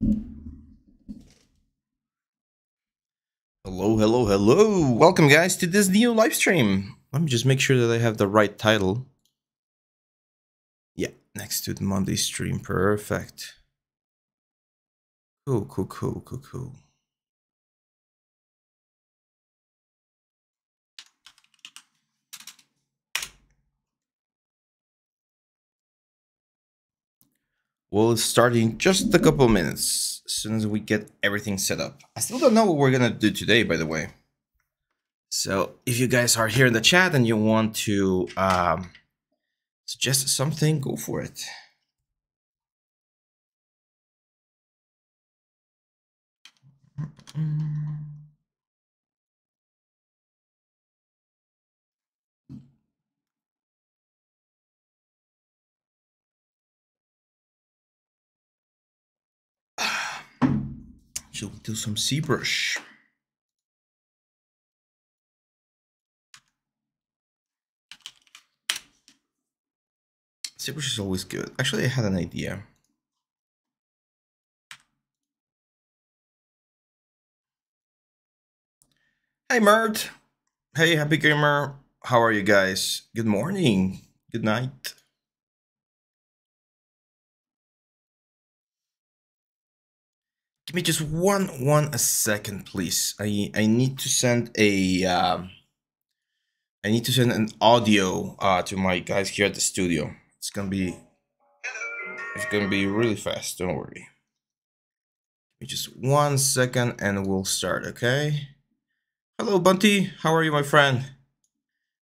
Hello, hello, hello. Welcome, guys, to this new live stream. Let me just make sure that I have the right title. Yeah, Nexttut the Monday stream. Perfect. Cool, cool, cool, cool, cool. We'll start in just a couple minutes as soon as we get everything set up. I still don't know what we're gonna do today, by the way. So if you guys are here in the chat and you want to um, suggest something, go for it. Should we do some ZBrush? ZBrush is always good. Actually, I had an idea. Hey, Mert. Hey, Happy Gamer. How are you guys? Good morning. Good night. Give me just one one a second, please. I I need to send a um, I need to send an audio uh, to my guys here at the studio. It's gonna be it's gonna be really fast. Don't worry. Give me just one second and we'll start. Okay. Hello, Bunty. How are you, my friend?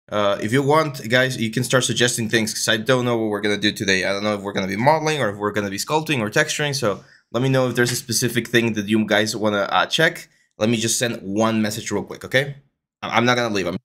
Uh, if you want, guys, you can start suggesting things because I don't know what we're gonna do today. I don't know if we're gonna be modeling or if we're gonna be sculpting or texturing. So let me know if there's a specific thing that you guys wanna uh, check. Let me just send one message real quick, okay? I'm not gonna leave. I'm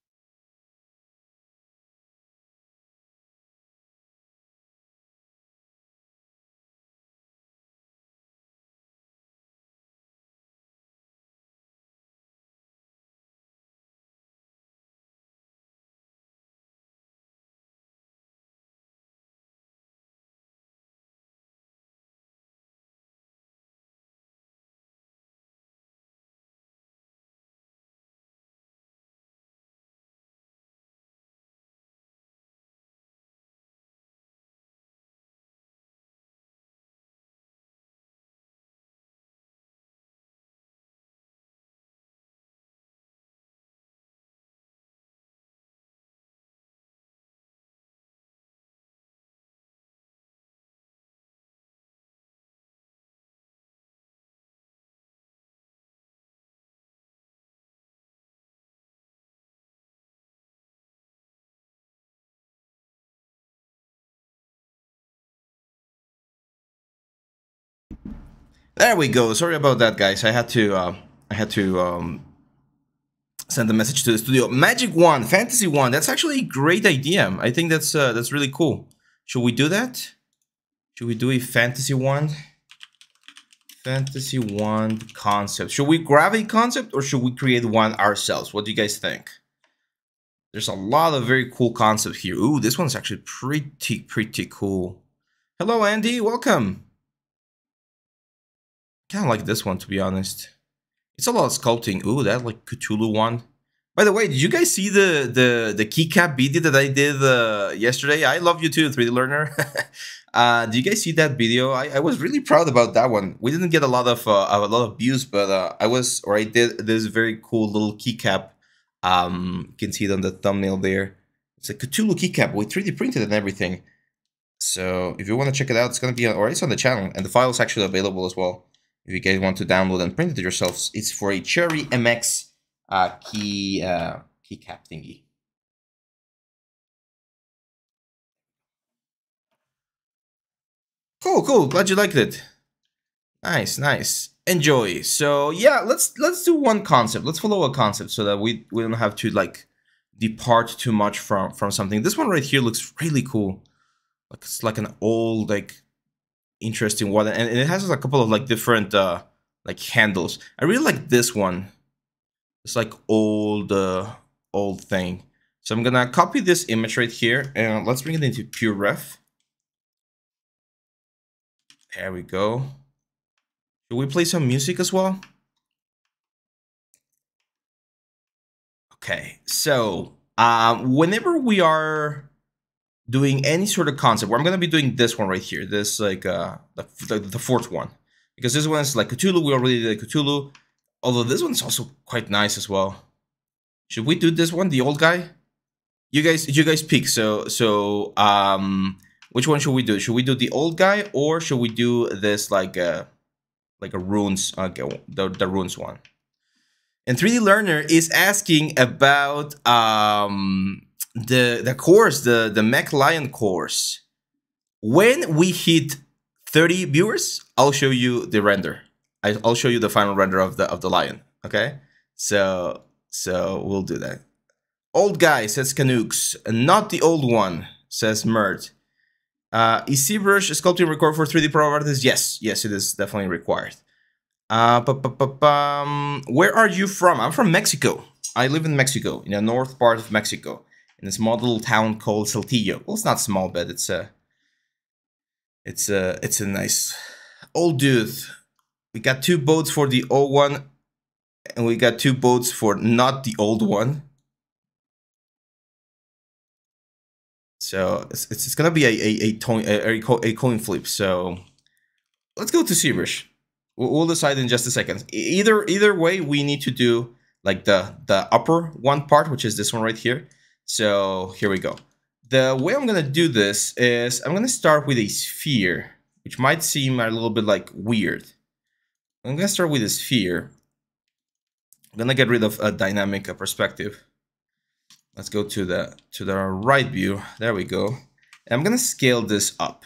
There we go. Sorry about that, guys. I had to uh, I had to um, send a message to the studio. Magic Wand, Fantasy Wand. That's actually a great idea. I think that's uh, that's really cool. Should we do that? Should we do a Fantasy Wand? Fantasy Wand concept. Should we grab a concept or should we create one ourselves? What do you guys think? There's a lot of very cool concepts here. Ooh, this one's actually pretty, pretty cool. Hello, Andy. Welcome kind of like this one to be honest. It's a lot of sculpting. Ooh, that like Cthulhu one. By the way, did you guys see the the the keycap video that I did uh, yesterday? I love you too, 3D learner. uh, do you guys see that video? I, I was really proud about that one. We didn't get a lot of uh, a lot of views, but uh, I was or I did this very cool little keycap. Um, you can see it on the thumbnail there. It's a Cthulhu keycap with 3D printed and everything. So if you want to check it out, it's gonna be on, or it's on the channel, and the file is actually available as well if you guys want to download and print it yourselves, it's for a Cherry MX uh, key uh, keycap thingy. Cool, cool. Glad you liked it. Nice, nice. Enjoy. So yeah, let's let's do one concept. Let's follow a concept so that we we don't have to like depart too much from from something. This one right here looks really cool. Like it's like an old like interesting one, and it has a couple of like different uh like handles. I really like this one. It's like old uh old thing. So I'm gonna copy this image right here and let's bring it into PureRef. There we go. Should we play some music as well? Okay, so um, whenever we are doing any sort of concept, where I'm gonna be doing this one right here, this like uh, the, the, fourth one, because this one is like Cthulhu. We already did Cthulhu, although this one's also quite nice as well. Should we do this one, the old guy? You guys, you guys pick. So, so um, which one should we do? Should we do the old guy or should we do this like a like a runes, uh, the the runes one? And 3D Learner is asking about um, the the course, the the Mech Lion course. When we hit 30 viewers, I'll show you the render. I, will show you the final render of the of the lion. Okay, so so we'll do that. Old guy says Canooks, not the old one says Mert. Uh, is ZBrush sculpting required for 3D Pro artists? Yes, yes, it is definitely required. Uh, where are you from? I'm from Mexico. I live in Mexico, in the north part of Mexico, in a small little town called Saltillo. Well, it's not small, but it's a, it's a, it's a nice old dude. We got two boats for the old one, and we got two boats for not the old one. So it's, it's, gonna be a a, a, a, coin flip. So let's go to ZBrush. We'll decide in just a second. Either either way, we need to do like the the upper one part, which is this one right here. So here we go. The way I'm gonna do this is I'm gonna start with a sphere, which might seem a little bit like weird. I'm gonna start with a sphere. I'm gonna get rid of a dynamic perspective. Let's go to the to the right view. There we go. And I'm gonna scale this up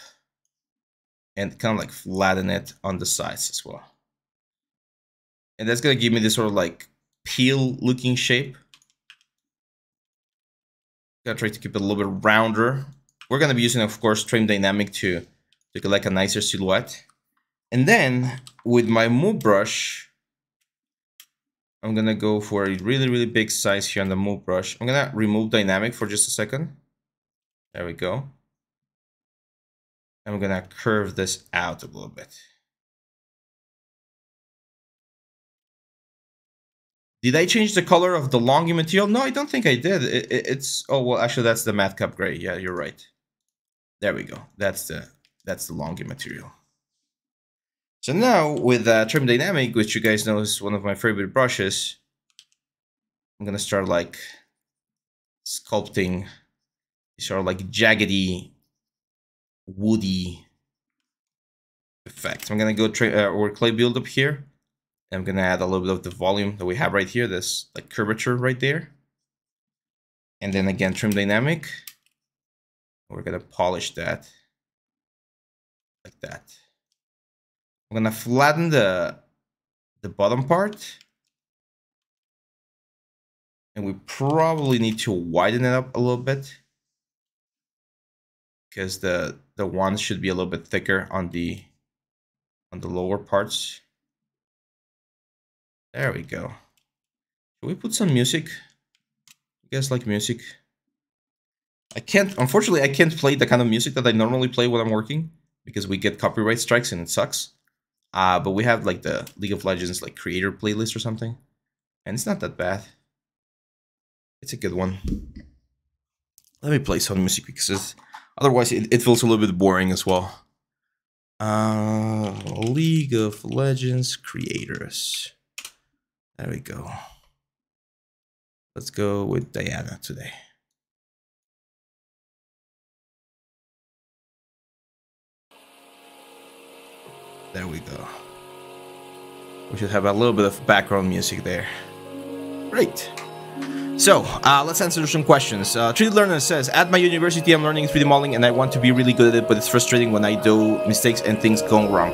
and kind of like flatten it on the sides as well. And that's gonna give me this sort of like peel looking shape. Gotta try to keep it a little bit rounder. We're gonna be using, of course, Trim Dynamic to, to get like a nicer silhouette. And then with my move brush, I'm gonna go for a really, really big size here on the move brush. I'm gonna remove dynamic for just a second. There we go. I'm gonna curve this out a little bit. Did I change the color of the longy material? No, I don't think I did. It, it, it's oh well, actually that's the MatCap Gray. Yeah, you're right. There we go. That's the that's the longy material. So now with uh, Trim Dynamic, which you guys know is one of my favorite brushes, I'm gonna start like sculpting sort of like jaggedy woody effect. I'm gonna go uh, or clay buildup here. I'm gonna add a little bit of the volume that we have right here, this like curvature right there. And then again, trim dynamic. We're gonna polish that like that. I'm gonna flatten the the bottom part. And we probably need to widen it up a little bit because the the ones should be a little bit thicker on the on the lower parts. There we go. Can we put some music? You guys like music? I can't, unfortunately, I can't play the kind of music that I normally play when I'm working because we get copyright strikes and it sucks. Uh, but we have like the League of Legends like creator playlist or something. And it's not that bad. It's a good one. Let me play some music because Otherwise, it, it feels a little bit boring as well. Uh, League of Legends creators. There we go. Let's go with Diana today. There we go. We should have a little bit of background music there. Great. So, uh, let's answer some questions. Uh, 3D Learner says, At my university, I'm learning 3D modeling and I want to be really good at it, but it's frustrating when I do mistakes and things go wrong.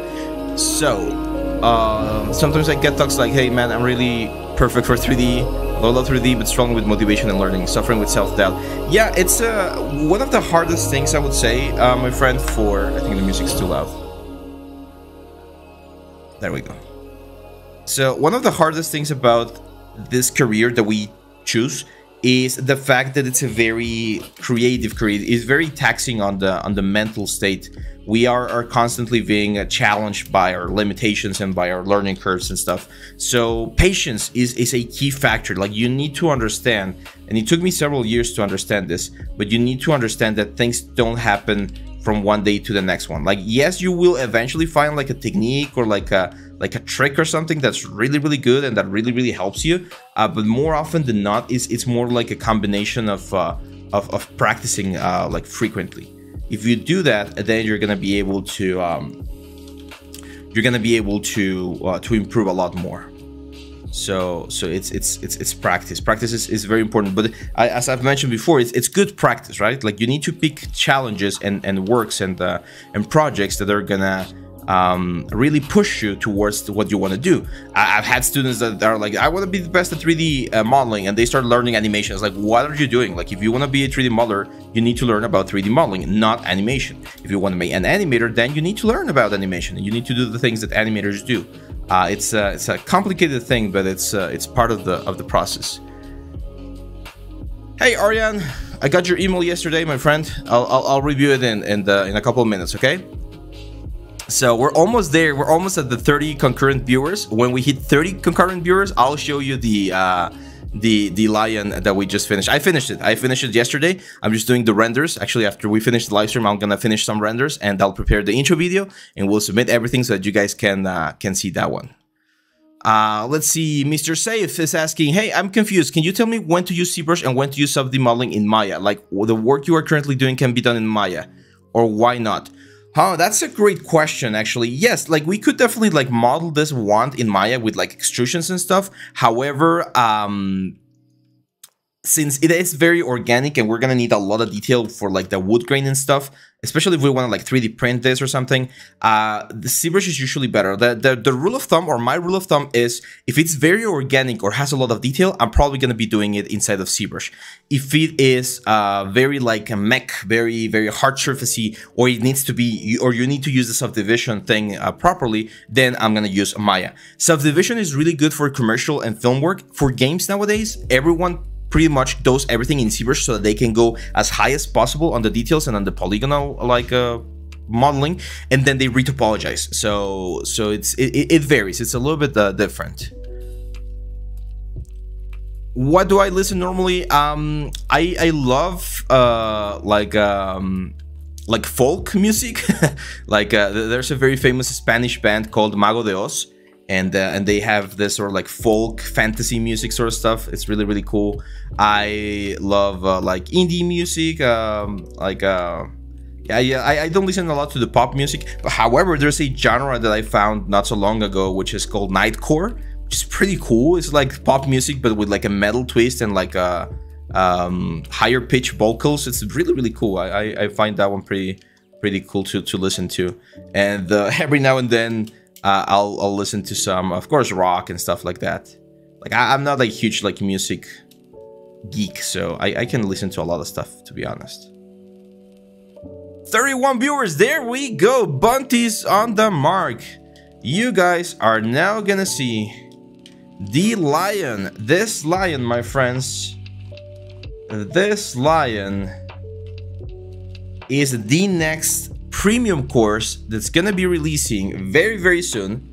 So, uh, sometimes I get talks like, hey man, I'm really perfect for 3D, I love 3D, but struggling with motivation and learning, suffering with self-doubt. Yeah, it's uh, one of the hardest things I would say, uh, my friend, for... I think the music's too loud. There we go. So, one of the hardest things about this career that we choose is the fact that it's a very creative create is very taxing on the on the mental state. We are, are constantly being challenged by our limitations and by our learning curves and stuff. So patience is is a key factor. Like you need to understand and it took me several years to understand this but you need to understand that things don't happen from one day to the next one. Like yes you will eventually find like a technique or like a like a trick or something that's really really good and that really really helps you uh, but more often than not it's, it's more like a combination of uh, of, of practicing uh, like frequently. If you do that then you're gonna be able to um, you're gonna be able to uh, to improve a lot more so so it's it's it's, it's practice practice is, is very important but I, as i've mentioned before it's, it's good practice right like you need to pick challenges and and works and uh, and projects that are gonna um, really push you towards what you want to do. I- have had students that are like, I want to be the best at 3D uh, modeling, and they start learning animation. It's like, what are you doing? Like, if you want to be a 3D modeler, you need to learn about 3D modeling, not animation. If you want to be an animator, then you need to learn about animation, and you need to do the things that animators do. Uh, it's a it's a complicated thing, but it's uh, it's part of the of the process. Hey Ariane, I got your email yesterday, my friend. I'll I'll, I'll review it in in, the, in a couple of minutes, okay? So we're almost there. We're almost at the 30 concurrent viewers. When we hit 30 concurrent viewers, I'll show you the uh, the the lion that we just finished. I finished it. I finished it yesterday. I'm just doing the renders. Actually, after we finish the live stream, I'm gonna finish some renders and I'll prepare the intro video and we'll submit everything so that you guys can uh, can see that one. Uh, let's see, Mr. Safe is asking, hey, I'm confused. Can you tell me when to use ZBrush and when to use 7D modeling in Maya? Like the work you are currently doing can be done in Maya or why not? Huh, that's a great question, actually. Yes, like we could definitely like model this wand in Maya with like extrusions and stuff. However, um, since it is very organic and we're gonna need a lot of detail for like the wood grain and stuff, especially if we want to like 3D print this or something, uh, the ZBrush is usually better. The, the, the rule of thumb or my rule of thumb is if it's very organic or has a lot of detail, I'm probably to be doing it inside of ZBrush. If it is uh, very like a mech, very, very hard surfacey, or it needs to be, or you need to use the subdivision thing uh, properly, then I'm to use Maya. Subdivision is really good for commercial and film work. For games nowadays, everyone pretty much does everything in ZBrush so that they can go as high as possible on the details and on the polygonal like uh, modeling, and then they retopologize. So so it's it, it varies. It's a little bit uh, different. What do I listen normally? Um, I I love uh like um like folk music. like uh, there's a very famous Spanish band called Mago de Oz and uh, and they have this sort of like folk fantasy music sort of stuff. It's really really cool. I love uh, like indie music, um, like. Uh, yeah, I, I don't listen a lot to the pop music. But however, there's a genre that I found not so long ago, which is called nightcore, which is pretty cool. It's like pop music, but with like a metal twist and like a um, higher pitch vocals. It's really really cool. I, I, I find that one pretty pretty cool to to listen to. And uh, every now and then uh, I'll I'll listen to some, of course, rock and stuff like that. Like I, am not like huge like music geek, so I, I can listen to a lot of stuff to be honest. 31 viewers, there we go. Bunties on the mark. You guys are now gonna see the lion. This lion, my friends. This lion is the next premium course that's gonna be releasing very very soon.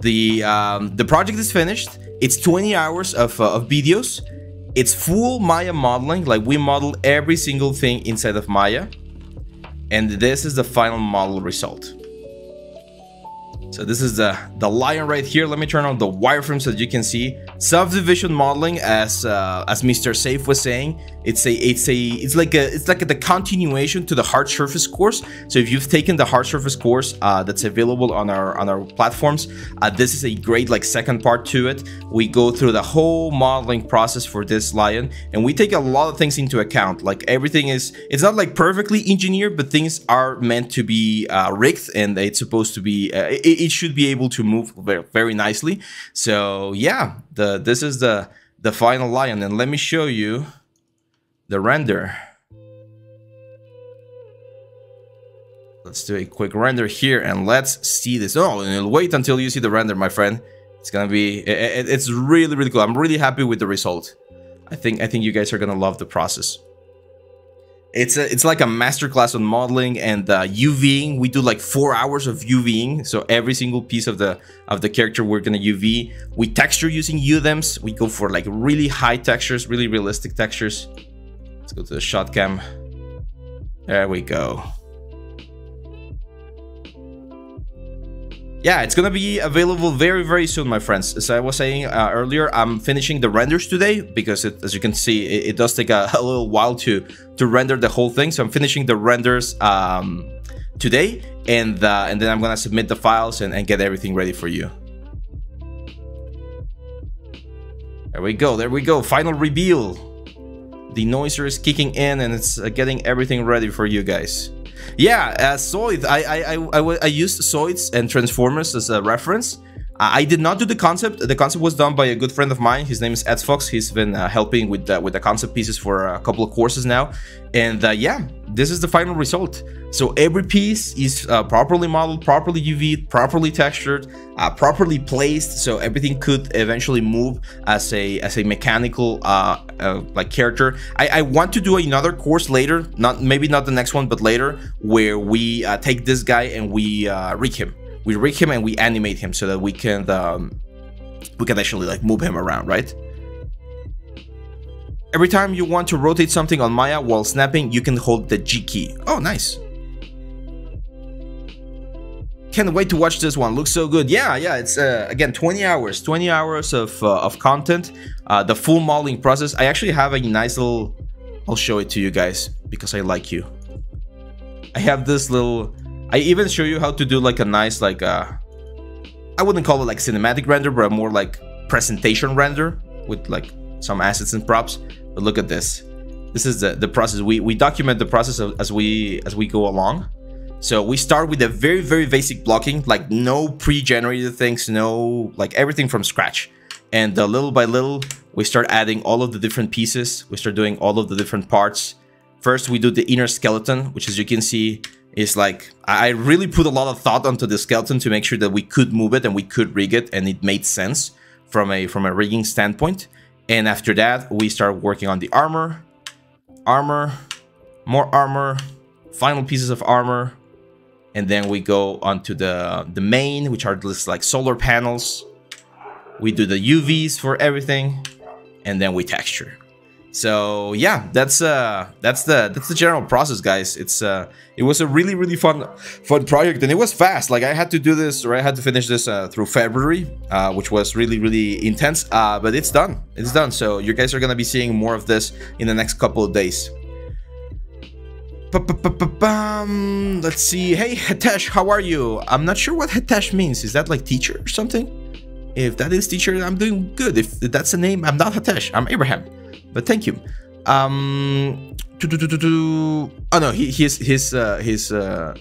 The um, the project is finished. It's 20 hours of, uh, of videos. It's full Maya modeling, like we model every single thing inside of Maya. And this is the final model result. So this is the, the lion right here. Let me turn on the wireframe so that you can see. Subdivision modeling, as uh, as Mr. Safe was saying, it's a it's a it's like a it's like a, the continuation to the hard surface course. So if you've taken the hard surface course uh, that's available on our on our platforms, uh, this is a great like second part to it. We go through the whole modeling process for this lion, and we take a lot of things into account. Like everything is it's not like perfectly engineered, but things are meant to be uh, rigged, and it's supposed to be uh, it, it should be able to move very, very nicely. So yeah, the this is the the final lion, and let me show you the render. Let's do a quick render here and let's see this. Oh, and wait until you see the render, my friend. It's gonna be, it, it, it's really, really cool. I'm really happy with the result. I think I think you guys are gonna love the process. It's a, it's like a masterclass on modeling and uh, UVing. We do like four hours of UVing, so every single piece of the of the character we're gonna UV. We texture using UDIMs. We go for like really high textures, really realistic textures. Let's go to the shot cam. There we go. yeah, it's gonna be available very, very soon, my friends. As I was saying uh, earlier, I'm finishing the renders today because, it, as you can see, it, it does take a, a, little while to to render the whole thing. So I'm finishing the renders um, today, and uh, and then I'm gonna submit the files and, and get everything ready for you. There we go. There we go. Final reveal. The noiser is kicking in, and it's uh, getting everything ready for you guys. Yeah, uh. I, I, I, I used Zoids and Transformers as a reference. I did not do the concept. The concept was done by a good friend of mine. His name is Ed Fox. He's been uh, helping with the, with the concept pieces for a couple of courses now. And uh, yeah, this is the final result. So every piece is uh, properly modeled, properly UV, properly textured, uh, properly placed. So everything could eventually move as a as a mechanical uh, uh, like character. I, I, want to do another course later, not maybe not the next one, but later, where we take this guy and we rig him we rig him and we animate him so that we can um, we can actually like move him around, right? Every time you want to rotate something on Maya while snapping, you can hold the G key. Oh, nice. Can't wait to watch this one. Looks so good. Yeah, yeah. It's uh, again 20 hours, 20 hours of uh, of content. Uh, the full modeling process. I actually have a nice little. I'll show it to you guys because I like you. I have this little I even show you how to do like a nice like uh I wouldn't call it like cinematic render, but more like presentation render with like some assets and props. But look at this. This is the, the process. We we document the process as we as we go along. So we start with a very very basic blocking, like no pre-generated things, no like everything from scratch. And uh, little by little, we start adding all of the different pieces. We start doing all of the different parts. First, we do the inner skeleton, which as you can see, is like I really put a lot of thought onto the skeleton to make sure that we could move it and we could rig it and it made sense from a from a rigging standpoint. And after that, we start working on the armor, armor, more armor, final pieces of armor, and then we go onto the the mane, which are just like solar panels. We do the UVs for everything, and then we texture. So yeah, that's uh that's the that's the general process, guys. It's uh it was a really really fun fun project and it was fast. Like I had to do this or I had to finish this uh, through February, uh, which was really really intense. Uh, but it's done. It's done. So you guys are gonna be seeing more of this in the next couple of days. Let's see. Hey, Hitesh, how are you? I'm not sure what Hitesh means. Is that like teacher or something? If that is teacher, I'm doing good. If that's the name, I'm not Hitesh. I'm Abraham but thank you. Um, oh no, he, his his uh, his uh,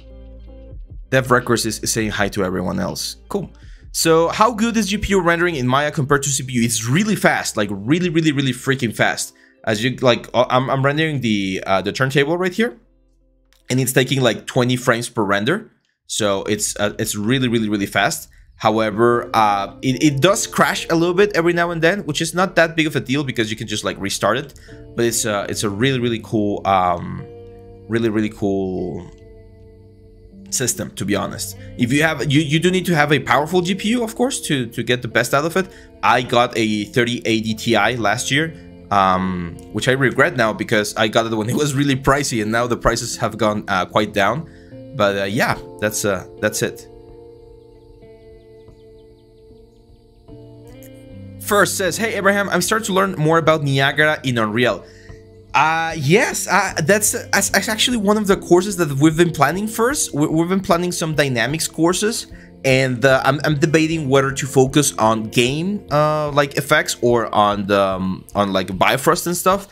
dev records is, is saying hi to everyone else. Cool. So how good is GPU rendering in Maya compared to CPU? It's really fast, like really, really, really freaking fast. As you like, uh, I'm, I'm rendering the uh, the turntable right here, and it's taking like 20 frames per render. So it's uh, it's really, really, really fast. However, uh, it, it does crash a little bit every now and then, which is not that big of a deal because you can just like restart it. But it's a, it's a really, really cool, um, really, really cool system, to be honest. If you have, you, you do need to have a powerful GPU, of course, to, to get the best out of it. I got a 3080 Ti last year, um, which I regret now because I got it when it was really pricey and now the prices have gone uh, quite down. But uh, yeah, that's uh, that's it. First says, Hey Abraham, I'm starting to learn more about Niagara in Unreal. Uh, yes, uh, that's, that's actually one of the courses that we've been planning first. We've been planning some dynamics courses and uh, I'm, I'm, debating whether to focus on game uh, like effects or on the um, on like Bifrost and stuff.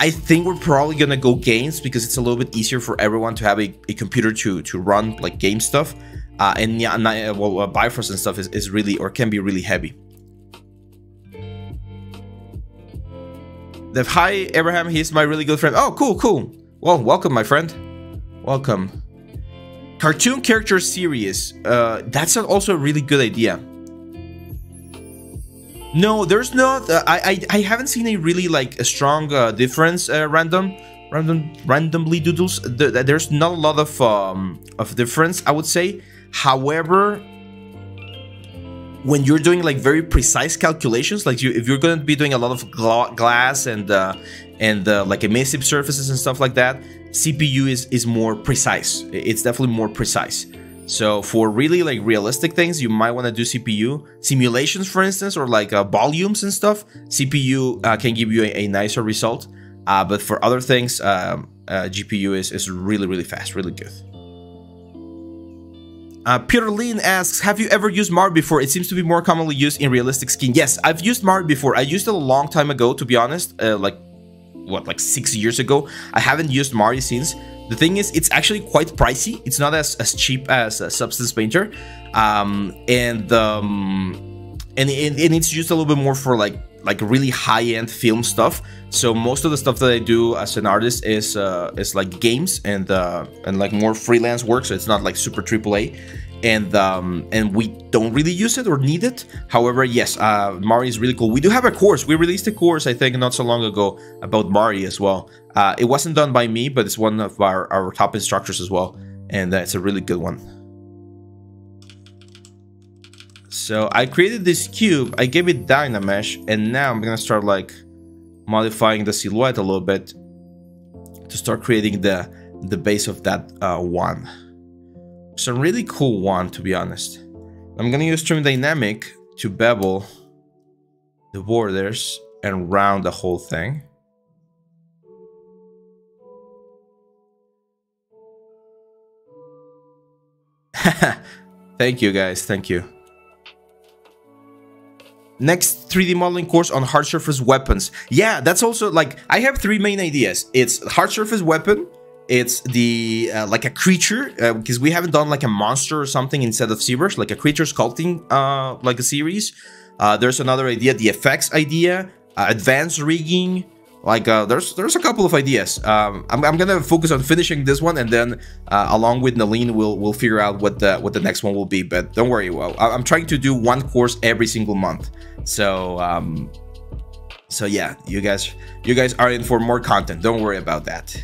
I think we're probably gonna go games because it's a little bit easier for everyone to have a, a computer to to run like game stuff. Uh, and yeah, well, uh, Bifrost and stuff is, is really or can be really heavy. The hi Abraham, he's my really good friend. Oh, cool, cool. Well, welcome, my friend. Welcome. Cartoon character series. Uh, that's also a really good idea. No, there's not. Uh, I, I I haven't seen a really like a strong uh, difference. Uh, random, random, randomly doodles. There's not a lot of um of difference. I would say. However, when you're doing like very precise calculations, like you if you're going to be doing a lot of gla glass and uh, and uh, like emissive surfaces and stuff like that, CPU is is more precise. It's definitely more precise. So for really like realistic things, you might want to do CPU simulations, for instance, or like uh, volumes and stuff. CPU uh, can give you a, a nicer result, uh, but for other things, um, uh, GPU is is really really fast, really good. Uh, Peter Lean asks, have you ever used Mari before? It seems to be more commonly used in realistic skin. Yes, I've used Mari before. I used it a long time ago, to be honest, uh, like, what, like six years ago. I haven't used Mari since. The thing is, it's actually quite pricey. It's not as, as cheap as a Substance Painter. Um, and um, and it, it needs used a little bit more for like like really high-end film stuff. So most of the stuff that I do as an artist is uh, is like games and uh, and like more freelance work. So it's not like super AAA and um, and we don't really use it or need it. However, yes, uh, Mari is really cool. We do have a course. We released a course, I think, not so long ago about Mari as well. Uh, it wasn't done by me, but it's one of our, our top instructors as well, and uh, it's a really good one. So I created this cube, I gave it Dynamesh, and now I'm gonna start like modifying the silhouette a little bit to start creating the the base of that uh, one. It's a really cool one, to be honest. I'm gonna use Trim Dynamic to bevel the borders and round the whole thing. thank you guys, thank you. Next 3D modeling course on hard surface weapons. Yeah, that's also like, I have three main ideas. It's hard surface weapon, it's the uh, like a creature uh, because we haven't done like a monster or something instead of ZBrush, like a creature sculpting uh, like a series. Uh, there's another idea, the effects idea, uh, advanced rigging. Like uh, there's there's a couple of ideas. Um, I'm, I'm gonna focus on finishing this one, and then along with Nalin, we'll we'll figure out what the what the next one will be. But don't worry, well, I'm trying to do one course every single month. So um, so yeah, you guys you guys are in for more content. Don't worry about that.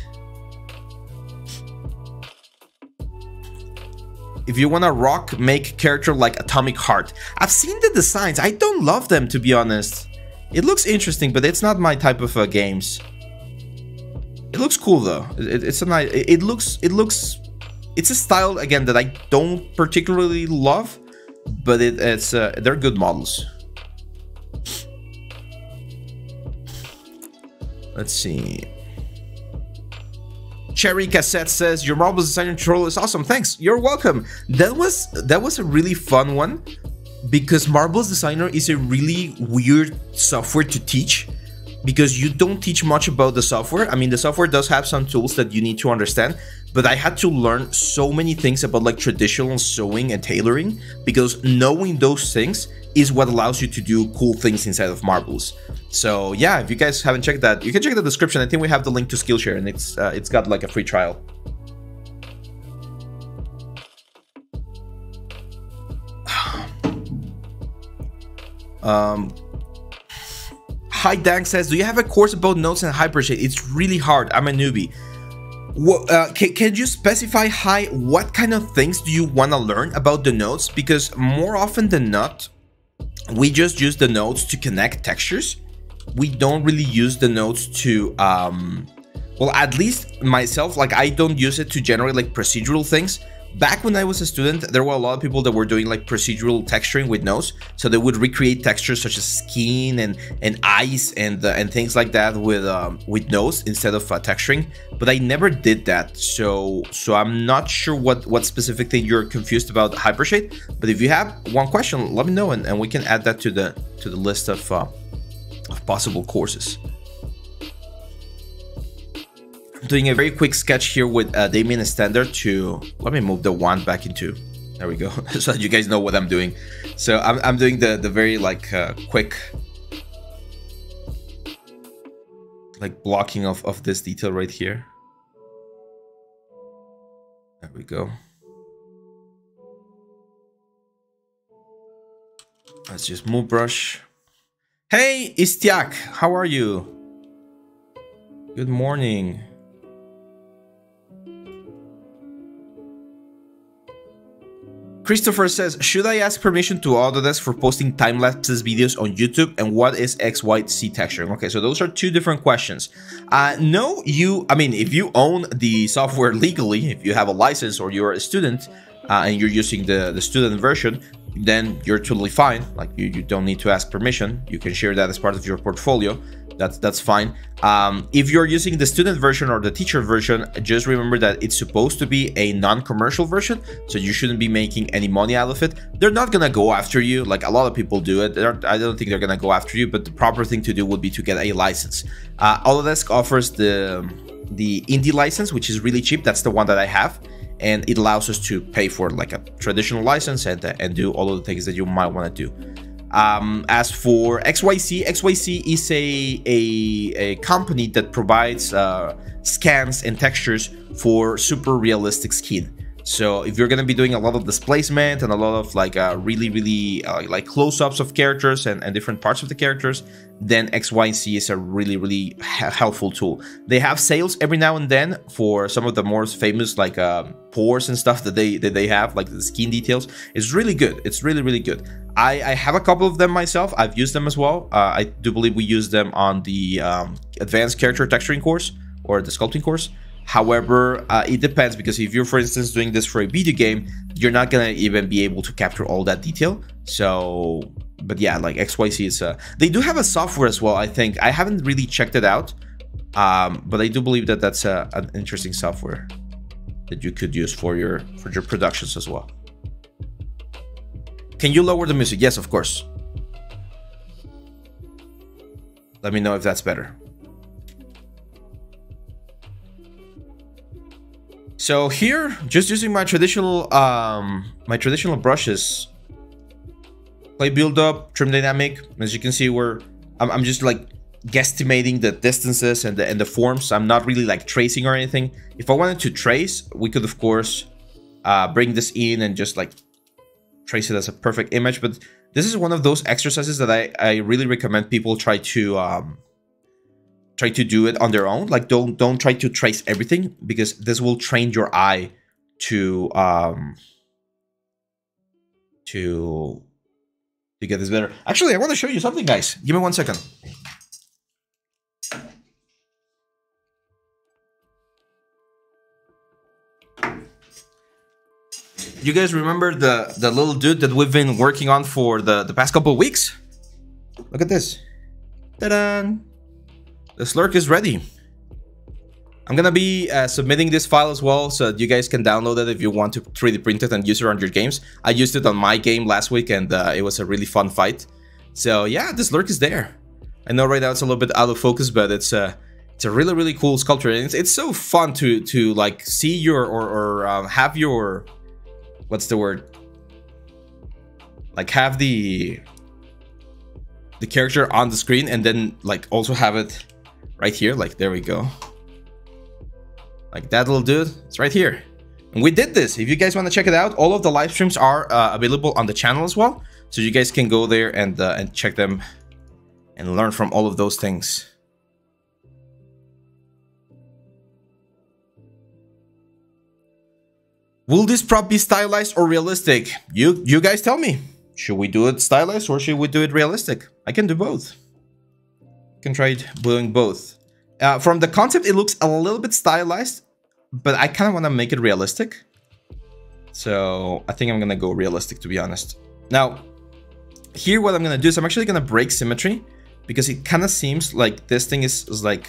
if you want to rock make character like Atomic Heart. I've seen the designs. I don't love them to be honest. It looks interesting, but it's not my type of uh, games. It looks cool though. It, it's a nice. It, it looks. It looks. It's a style again that I don't particularly love, but it, it's uh, they're good models. Let's see. Cherry Cassette says, your Marvelous design control is awesome. Thanks. You're welcome. That was that was a really fun one because Marvelous Designer is a really weird software to teach because you don't teach much about the software. I mean, the software does have some tools that you need to understand, but I had to learn so many things about like traditional sewing and tailoring because knowing those things is what allows you to do cool things inside of Marvelous. So yeah, if you guys haven't checked that, you can check the description. I think we have the link to Skillshare and it's uh, it's got like a free trial. um, Hi Dank says, do you have a course about nodes and hypershade? It's really hard. I'm a newbie. Uh, can, can you specify, Hi, what kind of things do you want to learn about the nodes? Because more often than not, we just use the nodes to connect textures. We don't really use the nodes to, um, well, at least myself, like I don't use it to generate like procedural things back when I was a student, there were a lot of people that were doing like procedural texturing with nodes. So they would recreate textures such as skin and and ice and uh, and things like that with um, with nodes instead of uh, texturing. But I never did that. So so I'm not sure what what specific thing you're confused about Hypershade. But if you have one question, let me know and, and we can add that to the to the list of uh, of possible courses doing a very quick sketch here with uh, Dam Standard to, let me move the wand back into, there we go, so that you guys know what I'm doing. So I'm, I'm doing the, the very like uh, quick, like blocking of, of this detail right here. There we go. Let's just move brush. Hey, Istiak, how are you? Good morning. Christopher says, should I ask permission to Autodesk for posting time-lapses videos on YouTube? And what is XYZ texturing? Okay, so those are two different questions. Uh, no, you, I mean, if you own the software legally, if you have a license or you're a student uh, and you're using the, the student version, then you're totally fine. Like you, you don't need to ask permission. You can share that as part of your portfolio that's that's fine. Um, if you're using the student version or the teacher version, just remember that it's supposed to be a non-commercial version, so you shouldn't be making any money out of it. They're not gonna go after you, like a lot of people do it. I don't think they're gonna go after you, but the proper thing to do would be to get a license. Uh, Autodesk offers the the indie license, which is really cheap. That's the one that I have and it allows us to pay for like a traditional license and, and do all of the things that you might want to do. Um, as for XYZ, XYZ is a, a, a company that provides uh, scans and textures for super realistic skin. So if you're gonna be doing a lot of displacement and a lot of like uh, really, really uh, like close-ups of characters and, and different parts of the characters, then XYZ is a really, really helpful tool. They have sales every now and then for some of the more famous like uh, pores and stuff that they that they have, like the skin details. It's really good. It's really, really good. I, I have a couple of them myself. I've used them as well. Uh, I do believe we use them on the um, advanced character texturing course or the sculpting course. However, uh, it depends because if you're, for instance, doing this for a video game, you're not gonna even be able to capture all that detail. So, but yeah, like XYZ is, uh, they do have a software as well. I think I haven't really checked it out, um, but I do believe that that's a, an interesting software that you could use for your for your productions as well. Can you lower the music? Yes, of course. Let me know if that's better. So here, just using my traditional um, my traditional brushes, clay build up, trim dynamic. As you can see, we're I'm, I'm just like guesstimating the distances and the and the forms. I'm not really like tracing or anything. If I wanted to trace, we could of course uh, bring this in and just like trace it as a perfect image. But this is one of those exercises that I I really recommend people try to um, try to do it on their own. Like don't don't try to trace everything because this will train your eye to um to to get this better. Actually, I want to show you something, guys. Give me one second. You guys remember the the little dude that we've been working on for the the past couple weeks? Look at this. Ta-da! The slurk is ready. I'm gonna be uh, submitting this file as well so that you guys can download it if you want to 3D print it and use it on your games. I used it on my game last week and uh, it was a really fun fight. So yeah, this lurk is there. I know right now it's a little bit out of focus, but it's a uh, it's a really really cool sculpture and it's, it's so fun to to like see your or, or um, have your what's the word like have the the character on the screen and then like also have it right here like there we go like that little dude it's right here and we did this if you guys want to check it out all of the live streams are uh, available on the channel as well so you guys can go there and uh, and check them and learn from all of those things Will this prop be stylized or realistic? You you guys tell me. Should we do it stylized or should we do it realistic? I can do both can try doing both. Uh, from the concept, it looks a little bit stylized, but I kind of want to make it realistic. So I think I'm going to go realistic, to be honest. Now, here what I'm going to do is I'm actually going to break symmetry because it kind of seems like this thing is, is like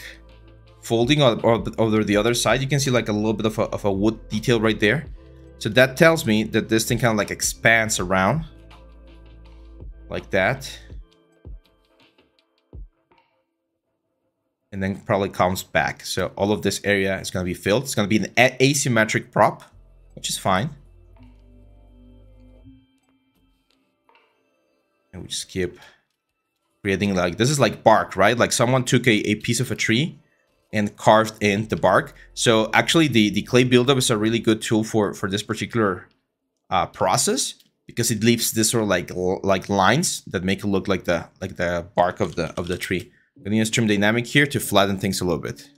folding over the other side. You can see like a little bit of a, of a wood detail right there. So that tells me that this thing kind of like expands around like that. And then probably comes back. So all of this area is going to be filled. It's going to be an asymmetric prop, which is fine. And we just keep creating like, this is like bark, right? Like someone took a, a piece of a tree and carved in the bark. So actually the, the clay buildup is a really good tool for, for this particular uh, process because it leaves this sort of like like lines that make it look like the like the bark of the of the tree. Gonna use trim dynamic here to flatten things a little bit.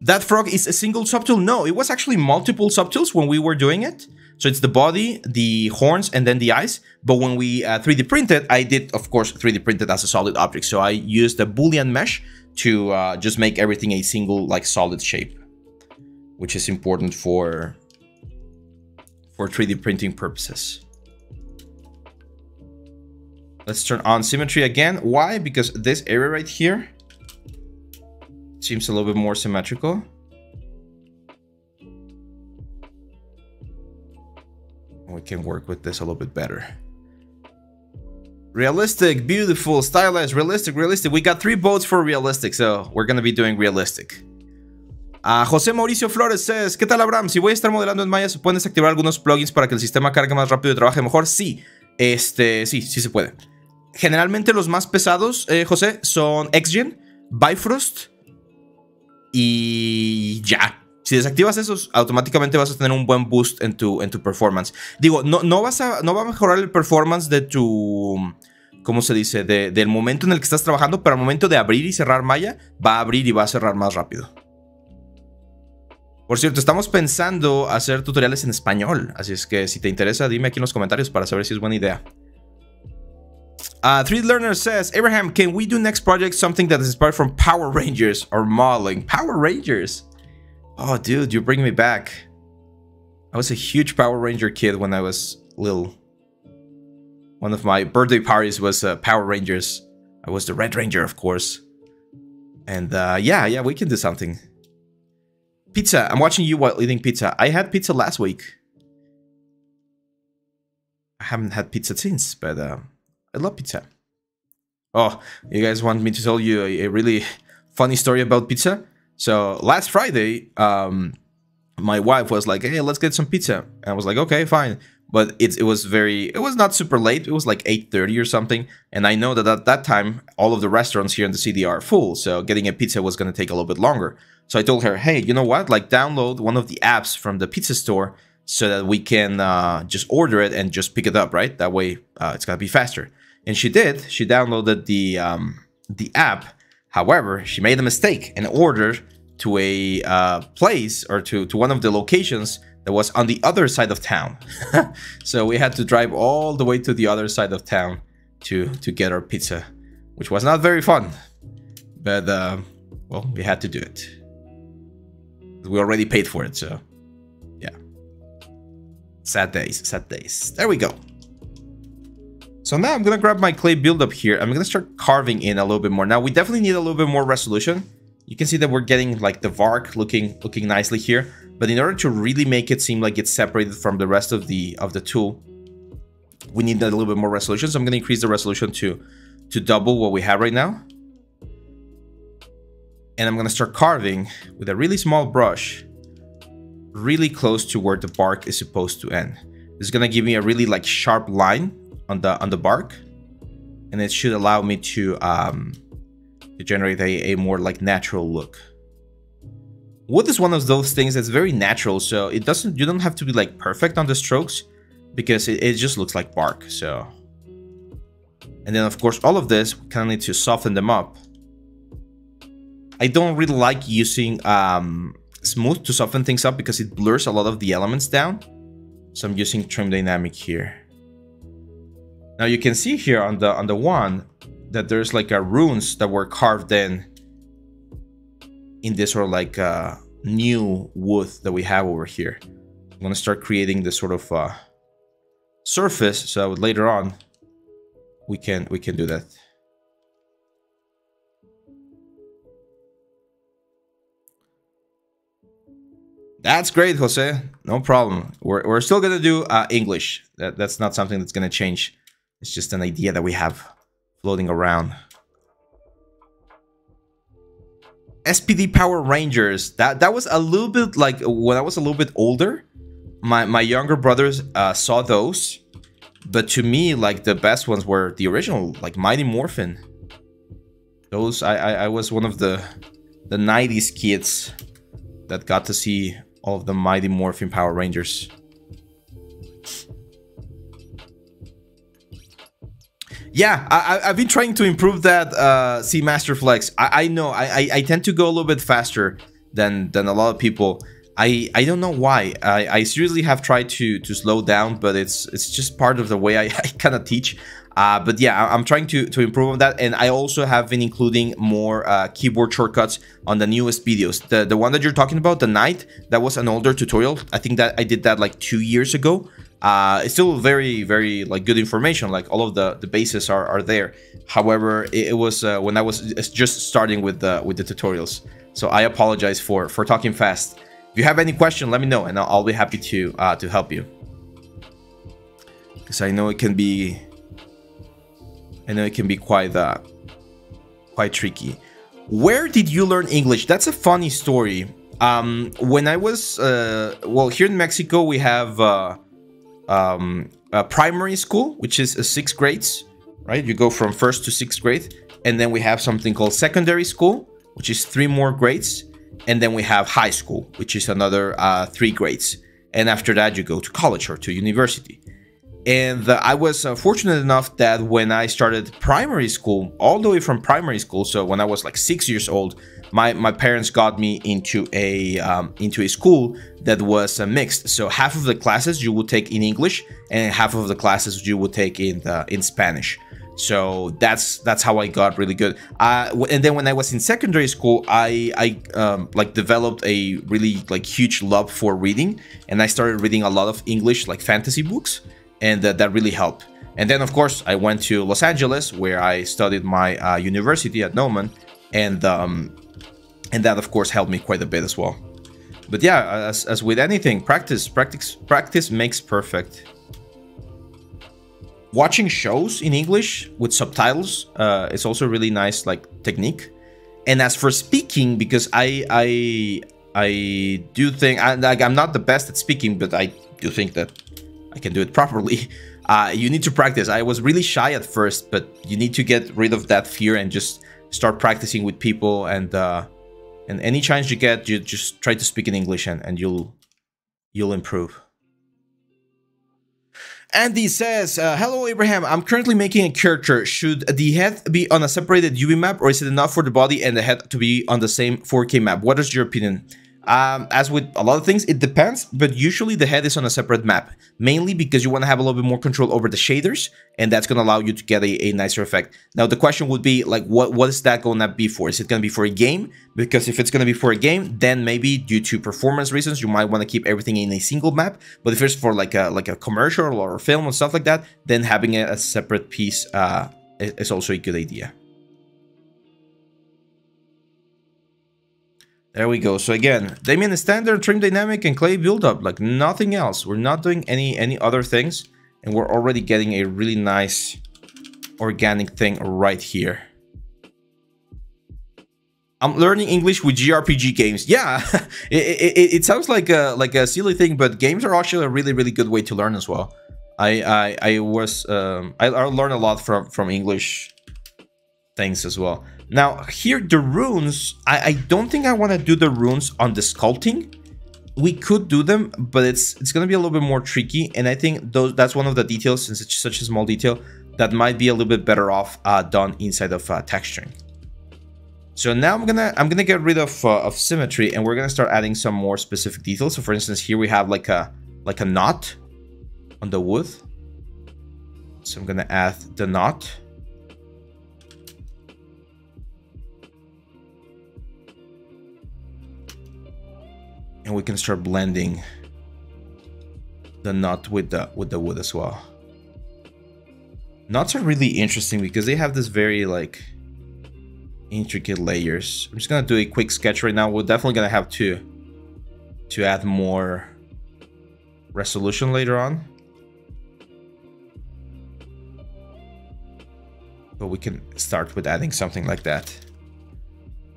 That frog is a single subtool? No, it was actually multiple subtools when we were doing it. So it's the body, the horns, and then the eyes. But when we uh, 3D printed, I did, of course, 3D printed as a solid object. So I used a Boolean mesh to uh, just make everything a single, like, solid shape. Which is important for, for 3D printing purposes. Let's turn on symmetry again. Why? Because this area right here seems a little bit more symmetrical. We can work with this a little bit better. Realistic, beautiful, stylized, realistic, realistic. We got three votes for realistic, so we're gonna be doing realistic. Uh, José Mauricio Flores says, ¿qué tal Abraham? Si voy a estar modelando en Maya, ¿se pueden desactivar algunos plugins para que el sistema cargue más rápido y trabaje mejor? Sí, este, sí, sí se puede. Generalmente los más pesados, eh, José, son XGen, Bifrost y ya. Si desactivas esos, automáticamente vas a tener un buen boost en tu, en tu performance. Digo, no, no, vas a, no va a mejorar el performance de tu... ¿Cómo se dice? del momento en el que estás trabajando, pero al momento de abrir y cerrar Maya, va a abrir y va a cerrar más rápido. Por cierto, estamos pensando hacer tutoriales en español, así es que si te interesa, dime aquí en los comentarios para saber si es buena idea. Uh, 3D Learner says, Abraham, can we do next project something that is inspired from Power Rangers or modeling? Power Rangers? Oh, dude, you're bringing me back. I was a huge Power Ranger kid when I was little. One of my birthday parties was uh, Power Rangers. I was the Red Ranger, of course. And uh, yeah, yeah, we can do something. Pizza. I'm watching you while eating pizza. I had pizza last week. I haven't had pizza since, but uh, I love pizza. Oh, you guys want me to tell you a, really funny story about pizza? So last Friday, um, my wife was like, "Hey, let's get some pizza." And I was like, "Okay, fine." But it it was very it was not super late. It was like 8:30 or something, and I know that at that time all of the restaurants here in the city are full, so getting a pizza was going to take a little bit longer. So I told her, "Hey, you know what? Like download one of the apps from the pizza store so that we can uh, just order it and just pick it up, right? That way uh, it's to be faster." And she did. She downloaded the um, the app. However, she made a mistake and ordered to a uh, place or to, to one of the locations that was on the other side of town. so we had to drive all the way to the other side of town to, to get our pizza, which was not very fun. But, uh, well, we had to do it. We already paid for it, so yeah. Sad days, sad days. There we go. So now I'm gonna grab my clay buildup here. I'm gonna start carving in a little bit more. Now we definitely need a little bit more resolution. You can see that we're getting like the Vark looking looking nicely here. But in order to really make it seem like it's separated from the rest of the of the tool, we need a little bit more resolution. So I'm gonna increase the resolution to to double what we have right now. And I'm gonna start carving with a really small brush, really close to where the bark is supposed to end. This is gonna give me a really like sharp line on the on the bark, and it should allow me to um, to generate a, a more like natural look. Wood is one of those things that's very natural, so it doesn't you don't have to be like perfect on the strokes because it, it just looks like bark. So, and then of course all of this we kind of need to soften them up. I don't really like using um, smooth to soften things up because it blurs a lot of the elements down. So I'm using trim dynamic here. Now you can see here on the on the one that there's like a runes that were carved in in this sort of like uh, new wood that we have over here. I'm gonna start creating this sort of uh, surface so later on we can we can do that. That's great, Jose. No problem. We're, we're still gonna do uh, English. That, that's not something that's gonna change. It's just an idea that we have floating around. SPD Power Rangers. That that was a little bit like when I was a little bit older. My my younger brothers uh, saw those, but to me, like the best ones were the original, like Mighty Morphin. Those I I, I was one of the the '90s kids that got to see all of the Mighty Morphin Power Rangers. Yeah, I, have been trying to improve that uh, C Master Flex. I, I know I, I, tend to go a little bit faster than than a lot of people. I I don't know why. I, I seriously have tried to to slow down, but it's it's just part of the way I, I kind of teach. Uh, but yeah, I'm trying to, to improve on that. And I also have been including more uh, keyboard shortcuts on the newest videos. The, the one that you're talking about, the night, that was an older tutorial. I think that I did that like two years ago. Uh, it's still very, very like good information. Like all of the, the bases are, are there. However, it, it was uh, when I was just starting with the, with the tutorials. So I apologize for, for talking fast. If you have any question, let me know and I'll, I'll be happy to, uh, to help you. Because I know it can be I know it can be quite uh, quite tricky. Where did you learn English? That's a funny story. Um, when I was uh, well here in Mexico, we have uh, um, primary school, which is a sixth grades, right? You go from first to sixth grade, and then we have something called secondary school, which is three more grades, and then we have high school, which is another uh, three grades, and after that you go to college or to university. And I was uh, fortunate enough that when I started primary school, all the way from primary school, so when I was like six years old, my, my parents got me into a um, into a school that was uh, mixed. So half of the classes you would take in English, and half of the classes you would take in the, in Spanish. So that's that's how I got really good. Uh, and then when I was in secondary school, I I um, like developed a really like huge love for reading, and I started reading a lot of English like fantasy books and uh, that really helped. And then, of course, I went to Los Angeles where I studied my uh, university at Gnomon, and um, and that, of course, helped me quite a bit as well. But yeah, as, as with anything, practice, practice, practice makes perfect. Watching shows in English with subtitles uh, is also really nice like technique. And as for speaking, because I I I do think I, like I'm not the best at speaking, but I do think that I can do it properly. Uh, you need to practice. I was really shy at first, but you need to get rid of that fear and just start practicing with people. And uh, and any chance you get, you just try to speak in English, and, and you'll you'll improve. Andy says, uh, Hello, Abraham. I'm currently making a character. Should the head be on a separated UV map, or is it enough for the body and the head to be on the same 4K map? What is your opinion? Um, as with a lot of things, it depends, but usually the head is on a separate map, mainly because you want to have a little bit more control over the shaders, and that's going to allow you to get a, a, nicer effect. Now, the question would be, like, what, what is that going to be for? Is it going to be for a game? Because if it's going to be for a game, then maybe due to performance reasons, you might want to keep everything in a single map, but if it's for like a, like a commercial or a film or stuff like that, then having a, a separate piece uh, is also a good idea. There we go. So again, Dam Standard trim dynamic and clay buildup, like nothing else. We're not doing any any other things, and we're already getting a really nice organic thing right here. I'm learning English with GRPG games. Yeah, it, it, it, sounds like a like a silly thing, but games are actually a really really good way to learn as well. I I, I was um, I, I learned a lot from from English things as well. Now here, the runes, I, I don't think I want to do the runes on the sculpting. We could do them, but it's it's going to be a little bit more tricky. And I think those that's one of the details, since it's such a small detail, that might be a little bit better off uh, done inside of uh, texturing. So now I'm gonna I'm gonna get rid of uh, of symmetry, and we're gonna start adding some more specific details. So for instance, here we have like a like a knot on the wood. So I'm gonna add the knot. And we can start blending the knot with the with the wood as well. Knots are really interesting because they have this very like intricate layers. I'm just gonna do a quick sketch right now. We're definitely gonna have to to add more resolution later on. But we can start with adding something like that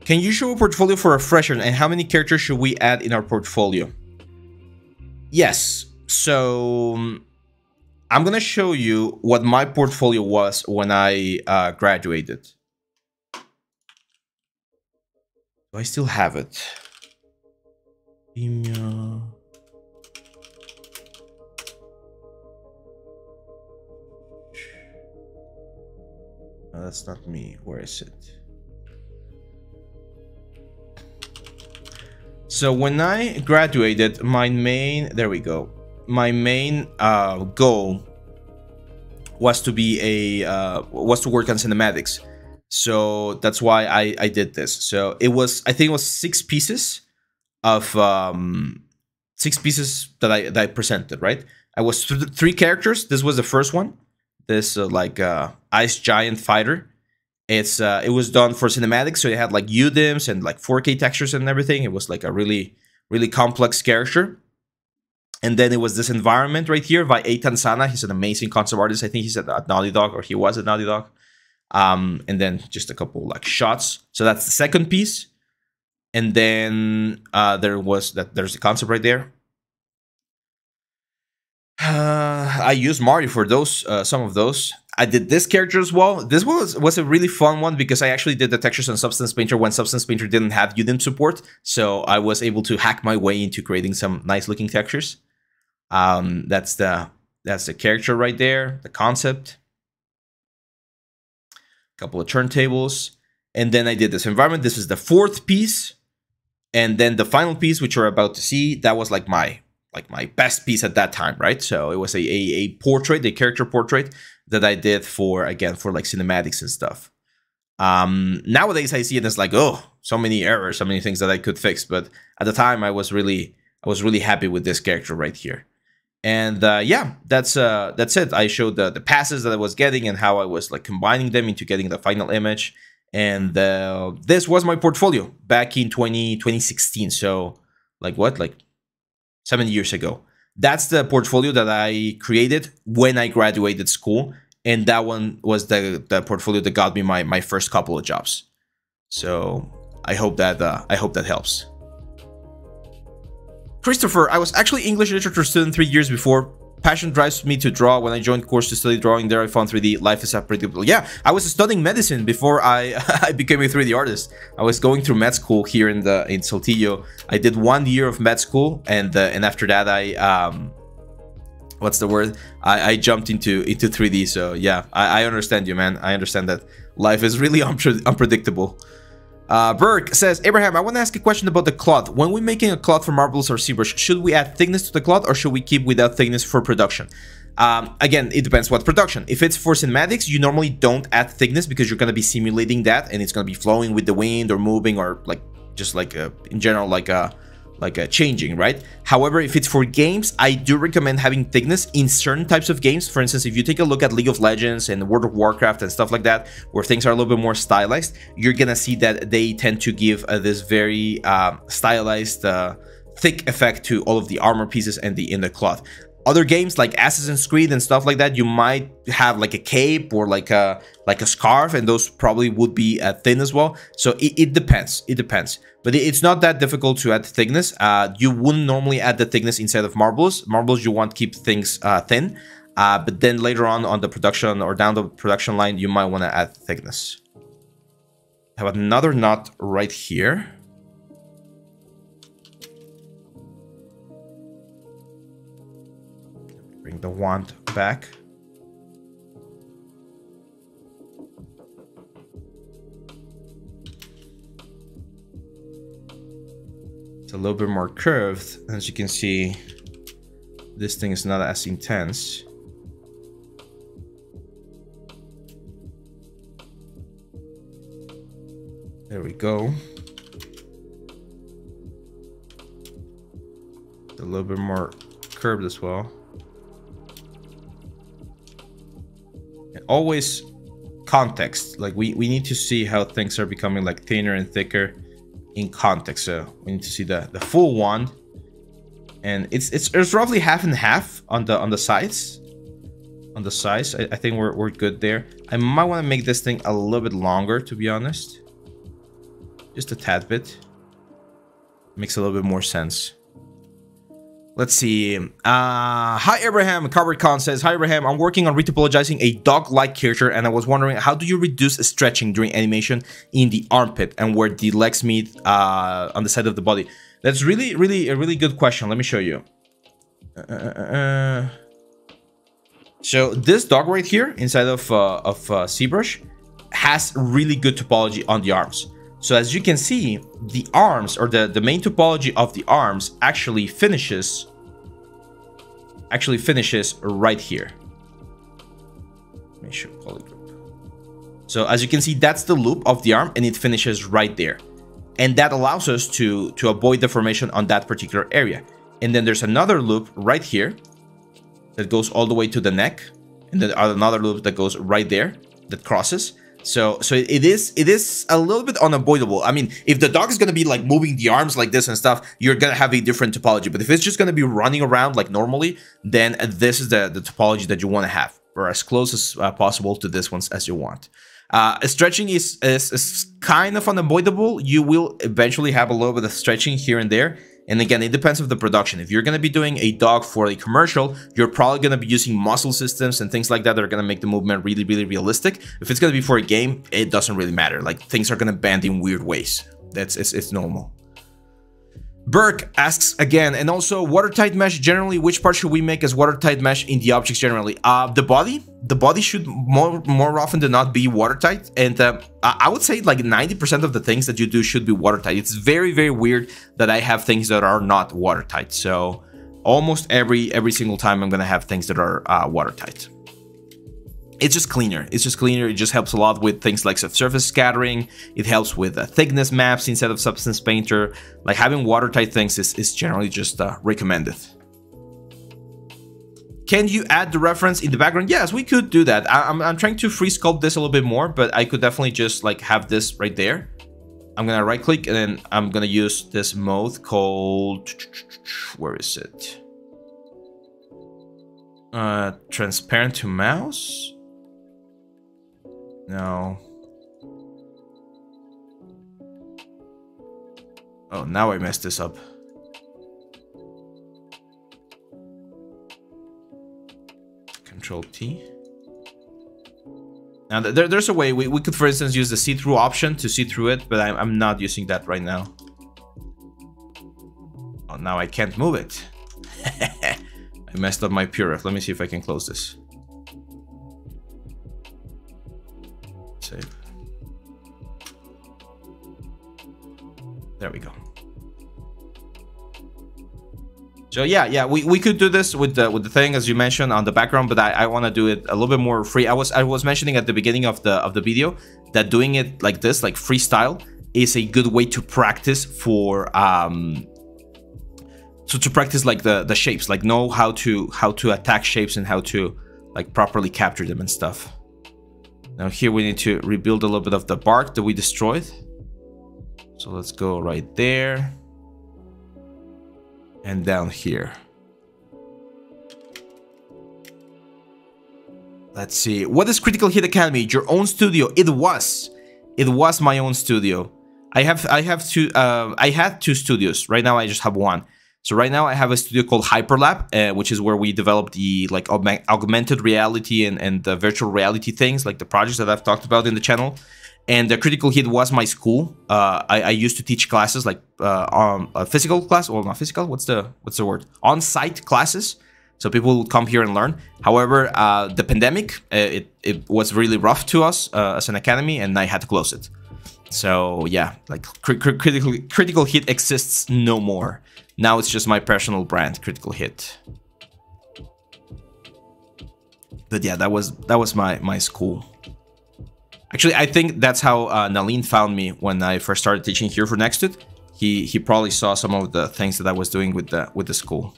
can you show a portfolio for a fresher and how many characters should we add in our portfolio? Yes, so um, I'm gonna show you what my portfolio was when I uh, graduated. Do I still have it? No, that's not me. Where is it? So when I graduated, my main there we go. My main uh, goal was to be a uh, was to work on cinematics. So that's why I I did this. So it was I think it was six pieces of um, six pieces that I that I presented. Right. I was th three characters. This was the first one. This uh, like uh, ice giant fighter. It's uh, it was done for cinematics, so it had like UDIMs and like 4K textures and everything. It was like a really really complex character. And then it was this environment right here by Eitan Sana. He's an amazing concept artist. I think he's at, at Naughty Dog or he was at Naughty Dog. Um, and then just a couple like shots. So that's the second piece. And then uh, there was that there's the concept right there. Uh, I used Mari for those, uh, some of those. I did this character as well. This was was a really fun one because I actually did the textures on Substance Painter when Substance Painter didn't have UDIM support. So I was able to hack my way into creating some nice looking textures. Um, that's the that's the character right there, the concept. A couple of turntables. And then I did this environment. This is the fourth piece. And then the final piece, which you're about to see, that was like my like my best piece at that time, right? So it was a, a, a portrait, a character portrait that I did for again for like cinematics and stuff. Um, nowadays I see it as like, oh, so many errors, so many things that I could fix. But at the time I was really I was really happy with this character right here. And uh, yeah, that's uh, that's it. I showed the, the passes that I was getting and how I was like combining them into getting the final image. And uh, this was my portfolio back in 20, 2016. So like what, like seven years ago. That's the portfolio that I created when I graduated school. And that one was the, the portfolio that got me my, my first couple of jobs. So I hope that uh, I hope that helps. Christopher, I was actually English literature student three years before. Passion drives me to draw. When I joined course to study drawing there, I found 3D. Life is unpredictable. Yeah, I was studying medicine before I, I became a 3D artist. I was going through med school here in the in Saltillo. I did one year of med school, and uh, and after that, I um, what's the word? I, I jumped into into 3D. So yeah, I, I understand you, man. I understand that life is really unpre unpredictable. Uh, Burke says, Abraham, I want to ask a question about the cloth. When we're making a cloth for Marvelous or ZBrush, should we add thickness to the cloth or should we keep without thickness for production? Um, again, it depends what production. If it's for cinematics, you normally don't add thickness because you're going to be simulating that and it's going to be flowing with the wind or moving or like just like a, in general like a like uh, changing, right? However, if it's for games, I do recommend having thickness in certain types of games. For instance, if you take a look at League of Legends and World of Warcraft and stuff like that, where things are a little bit more stylized, you're gonna see that they tend to give uh, this very uh, stylized, thick effect to all of the armor pieces and the inner cloth other games like Assassin's Creed and stuff like that, you might have like a cape or like a like a scarf, and those probably would be uh, thin as well. So it, it, depends. It depends, but it's not that difficult to add thickness. Uh, you wouldn't normally add the thickness inside of Marvelous. Marvelous you want to keep things uh, thin, uh, but then later on on the production or down the production line, you might want to add thickness. Have another knot right here. Bring the wand back. It's a little bit more curved. As you can see, this thing is not as intense. There we go. a little bit more curved as well. Always context. Like we, we need to see how things are becoming like thinner and thicker in context. So we need to see the, the full one. And it's it's it's roughly half and half on the on the sides. On the size. I, I think we're we're good there. I might want to make this thing a little bit longer to be honest. Just a tad bit. Makes a little bit more sense. Let's see. Uh, hi, Abraham. Carbert Khan says, Hi, Abraham. I'm working on retopologizing a dog-like character, and I was wondering, how do you reduce stretching during animation in the armpit and where the legs meet uh, on the side of the body? That's really, really, a really good question. Let me show you. Uh, uh, uh, uh. so this dog right here, inside of, of ZBrush, has really good topology on the arms. So as you can see, the arms or the, the main topology of the arms actually finishes actually finishes right here. Make sure polygroup. So as you can see, that's the loop of the arm and it finishes right there. And that allows us to, to avoid deformation on that particular area. And then there's another loop right here that goes all the way to the neck. And then another loop that goes right there that crosses. So so it is it is a little bit unavoidable. I mean, if the dog is gonna be like moving the arms like this and stuff, you're gonna have a different topology. But if it's just gonna be running around like normally, then this is the, the topology that you wanna have, or as close as uh, possible to this ones as you want. Uh, stretching is, is, is kind of unavoidable. You will eventually have a little bit of stretching here and there. And again, it depends on the production. If you're going to be doing a dog for a commercial, you're probably going to be using muscle systems and things like that that are going to make the movement really, really realistic. If it's going to be for a game, it doesn't really matter. Like things are going to bend in weird ways. That's it's, it's normal. Burke asks again, and also watertight mesh, generally, which part should we make as watertight mesh in the objects generally? Uh, the body, the body should more more often than not be watertight. And uh, I would say like 90% of the things that you do should be watertight. It's very, very weird that I have things that are not watertight. So almost every every single time I'm gonna have things that are uh, watertight it's just cleaner. It's just cleaner. It just helps a lot with things like surface scattering. It helps with uh, thickness maps instead of Substance Painter. Like having watertight things is, is generally just uh, recommended. Can you add the reference in the background? Yes, we could do that. I, am I'm, I'm trying to free sculpt this a little bit more, but I could definitely just like have this right there. I'm gonna right click and then I'm gonna use this mode called, where is it? Uh, transparent to mouse. No. Oh, now I messed this up. Control T. Now, there, there's a way. We, we could, for instance, use the see-through option to see through it, but I'm, I'm not using that right now. Oh, now I can't move it. I messed up my PureRef. Let me see if I can close this. Save. There we go. So yeah, yeah, we, we could do this with the with the thing as you mentioned on the background, but I, I want to do it a little bit more free. I was I was mentioning at the beginning of the of the video that doing it like this, like freestyle, is a good way to practice for um so to practice like the the shapes, like know how to how to attack shapes and how to like properly capture them and stuff. Now here we need to rebuild a little bit of the bark that we destroyed. So let's go right there. And down here. Let's see. What is Critical Hit Academy? Your own studio? It was. It was my own studio. I have I have two uh, I had two studios. Right now I just have one. So right now I have a studio called Hyperlab, uh, which is where we develop the like aug augmented reality and, and the virtual reality things, like the projects that I've talked about in the channel. And the Critical Hit was my school. Uh, I, I, used to teach classes like uh, a physical class, or not physical. What's the what's the word? On-site classes. So people would come here and learn. However, uh, the pandemic uh, it it was really rough to us uh, as an academy, and I had to close it. So yeah, like cr cr critical critical hit exists no more. Now it's just my personal brand, Critical Hit. But yeah, that was that was my my school. Actually, I think that's how uh, Nalin found me when I first started teaching here for Nexttut. He he probably saw some of the things that I was doing with the with the school.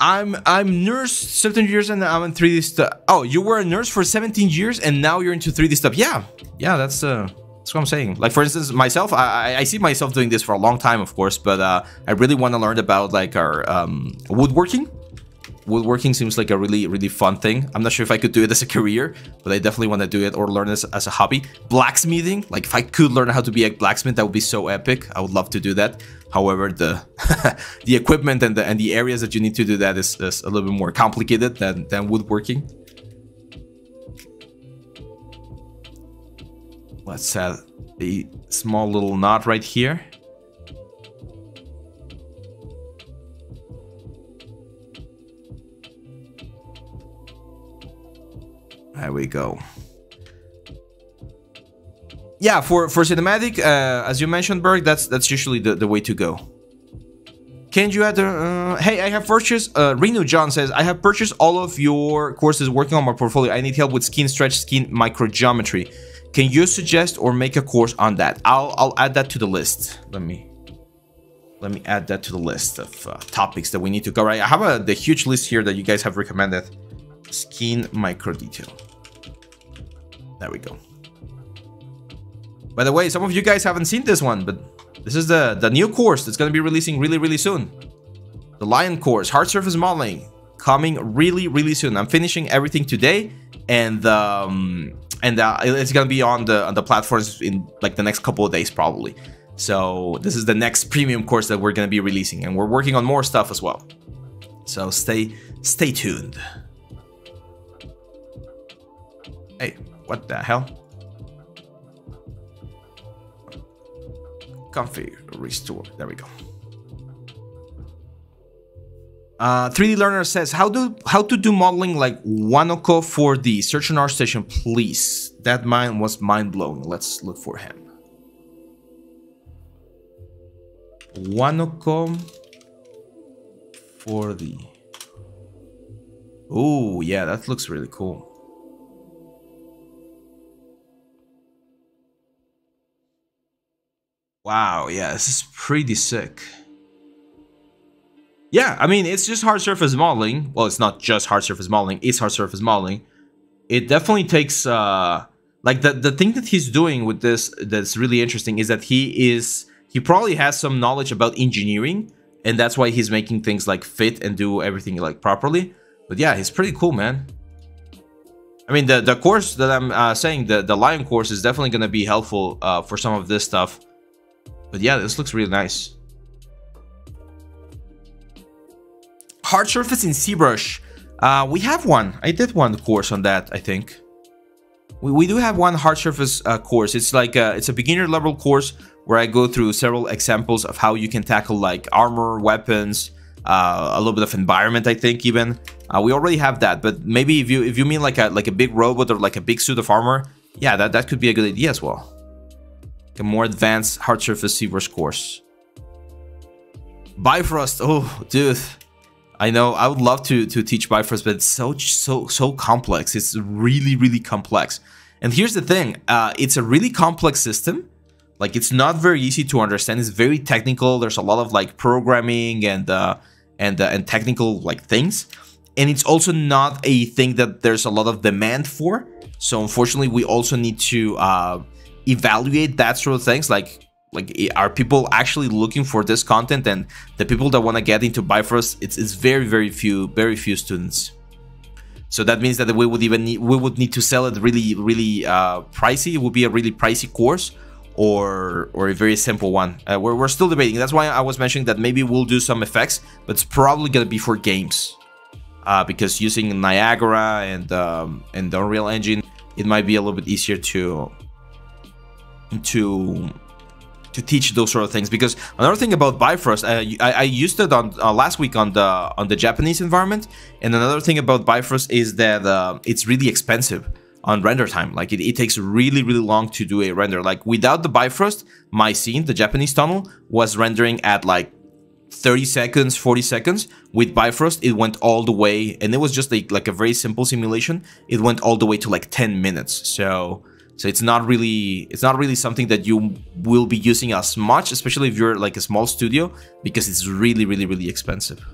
I'm I'm nurse 17 years and I'm in 3D stuff. Oh, you were a nurse for 17 years and now you're into 3D stuff. Yeah, yeah, that's uh that's what I'm saying. Like for instance, myself, I, I see myself doing this for a long time, of course, but uh, I really want to learn about like our um, woodworking. Woodworking seems like a really, really fun thing. I'm not sure if I could do it as a career, but I definitely want to do it or learn this as a hobby. Blacksmithing, like if I could learn how to be a blacksmith, that would be so epic. I would love to do that. However, the the equipment and the and the areas that you need to do that is, is a little bit more complicated than than woodworking. Let's add a small little knot right here. There we go. Yeah, for for cinematic, uh, as you mentioned, Berg, that's that's usually the, the way to go. Can you add? Uh, hey, I have purchased. Uh, Renu John says I have purchased all of your courses working on my portfolio. I need help with skin stretch, skin microgeometry. Can you suggest or make a course on that? I'll I'll add that to the list. Let me let me add that to the list of uh, topics that we need to cover. I have a the huge list here that you guys have recommended. Skin micro detail. There we go. By the way, some of you guys haven't seen this one, but this is the, the new course that's going to be releasing really, really soon. The Lion course, hard surface modeling, coming really, really soon. I'm finishing everything today, and um, and uh, it's to be on the on the platforms in like the next couple of days probably. So this is the next premium course that we're to be releasing, and we're working on more stuff as well. So stay stay tuned. Hey, what the hell? config restore there we go uh, 3D Learner says, "How do how to do modeling like Wanoko for the Search and on ArtStation, please?" That mind was mind blowing. Let's look for him. Wanoko for the. Oh yeah, that looks really cool. Wow, yeah, this is pretty sick. Yeah, I mean, it's just hard surface modeling. Well, it's not just hard surface modeling, it's hard surface modeling. It definitely takes, uh, like, the, the thing that he's doing with this that's really interesting is that he is, he probably has some knowledge about engineering, and that's why he's making things, like, fit and do everything, like, properly. But yeah, he's pretty cool, man. I mean, the, the course that I'm uh, saying, the, the Lion course is definitely going to be helpful uh, for some of this stuff. But yeah, this looks really nice. Hard surface in ZBrush. Uh, we have one. I did one course on that, I think. We, we do have one hard surface uh, course. It's like a, it's a beginner level course where I go through several examples of how you can tackle like armor, weapons, uh, a little bit of environment, I think even. Uh, we already have that, but maybe if you if you mean like a like a big robot or like a big suit of armor, yeah, that, that could be a good idea as well a more advanced hard surface ZBrush course. Bifrost, oh, dude. I know I would love to to teach Bifrost, but it's so so so complex. It's really really complex. And here's the thing: uh, it's a really complex system. Like it's not very easy to understand. It's very technical. There's a lot of like programming and uh, and uh, and technical like things. And it's also not a thing that there's a lot of demand for. So unfortunately, we also need to uh, evaluate that sort of things like like are people actually looking for this content? And the people that want to get into Bifrost it's, it's very very few very few students. So that means that we would even need, we would need to sell it really really uh, pricey. It would be a really pricey course or or a very simple one. Uh, we're, we're still debating. That's why I was mentioning that maybe we'll do some effects but it's probably gonna be for games. Uh, because using Niagara and um, and the Unreal Engine it might be a little bit easier to to to teach those sort of things because another thing about Bifrost, uh, I, I, used it on uh, last week on the on the Japanese environment, and another thing about Bifrost is that uh, it's really expensive on render time. Like it, it takes really really long to do a render. Like without the Bifrost, my scene, the Japanese tunnel, was rendering at like 30 seconds, 40 seconds. With Bifrost, it went all the way, and it was just like like a very simple simulation. It went all the way to like 10 minutes. So so it's not really it's not really something that you will be using as much, especially if you're like a small studio, because it's really, really, really expensive.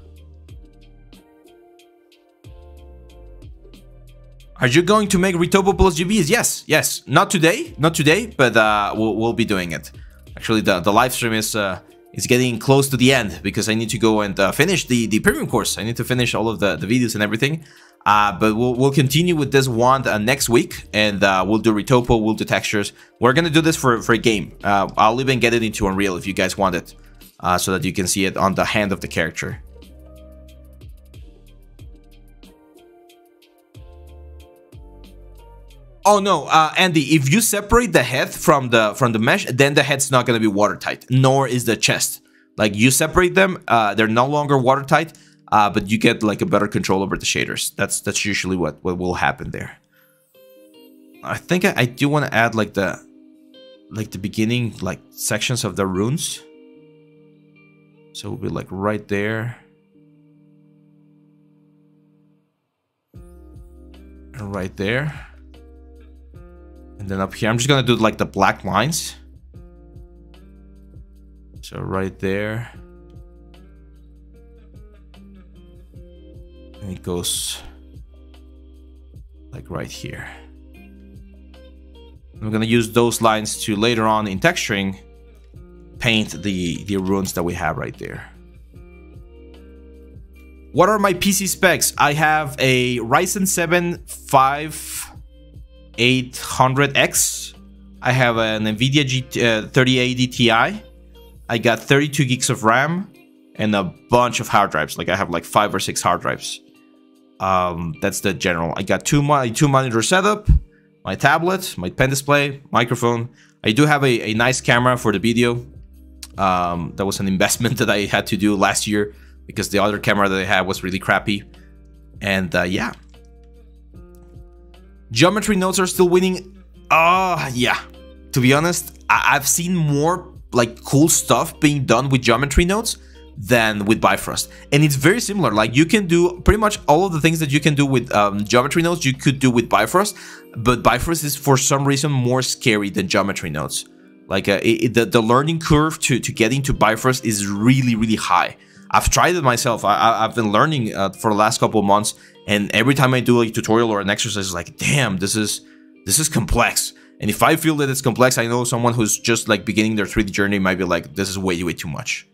Are you going to make Retopo plus GBs? Yes, yes. Not today, not today, but uh, we'll, we'll be doing it. Actually, the, the live stream is uh, is getting close to the end because I need to go and uh, finish the, the premium course. I need to finish all of the, the videos and everything. Uh, but we'll, we'll continue with this wand uh, next week and uh, we'll do retopo, we'll do textures. We're going to do this for, for a game. Uh, I'll even get it into Unreal if you guys want it uh, so that you can see it on the hand of the character. Oh no, uh, Andy, if you separate the head from the from the mesh, then the head's not going to be watertight, nor is the chest. Like you separate them, they're no longer watertight uh, but you get like a better control over the shaders. That's that's usually what, what will happen there. I think I, I do want to add like the like the beginning like sections of the runes. So we'll be like right there. And right there. And then up here, I'm just gonna do like the black lines. So right there. And it goes like right here. I'm gonna use those lines to later on in texturing paint the, the runes that we have right there. What are my PC specs? I have a Ryzen 7 5800X. I have an NVIDIA GT, uh, 3080 Ti. I got 32 gigs of RAM and a bunch of hard drives. Like I have like five or six hard drives. Um, that's the general. I got two, my two monitor setup, my tablet, my pen display, microphone. I do have a, a nice camera for the video. Um, that was an investment that I had to do last year because the other camera that I had was really crappy. And uh, yeah. Geometry nodes are still winning. Uh, yeah. To be honest, I I've seen more like cool stuff being done with geometry nodes than with Bifrost. And it's very similar. Like you can do pretty much all of the things that you can do with um, geometry nodes, you could do with Bifrost. But Bifrost is for some reason more scary than geometry nodes. Like uh, it, the, the learning curve to, to get into Bifrost is really, really high. I've tried it myself. I, have been learning uh, for the last couple of months. And every time I do a tutorial or an exercise, it's like, damn, this is this is complex. And if I feel that it's complex, I know someone who's just like beginning their 3D journey might be like, this is way, way too much.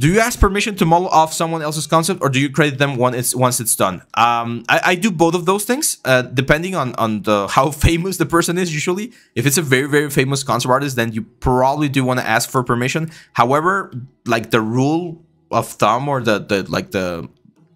Do you ask permission to model off someone else's concept, or do you credit them when it's once it's done? Um, I, I, do both of those things, uh, depending on on the how famous the person is. Usually, if it's a very very famous concept artist, then you probably do want to ask for permission. However, like the rule of thumb or the the like the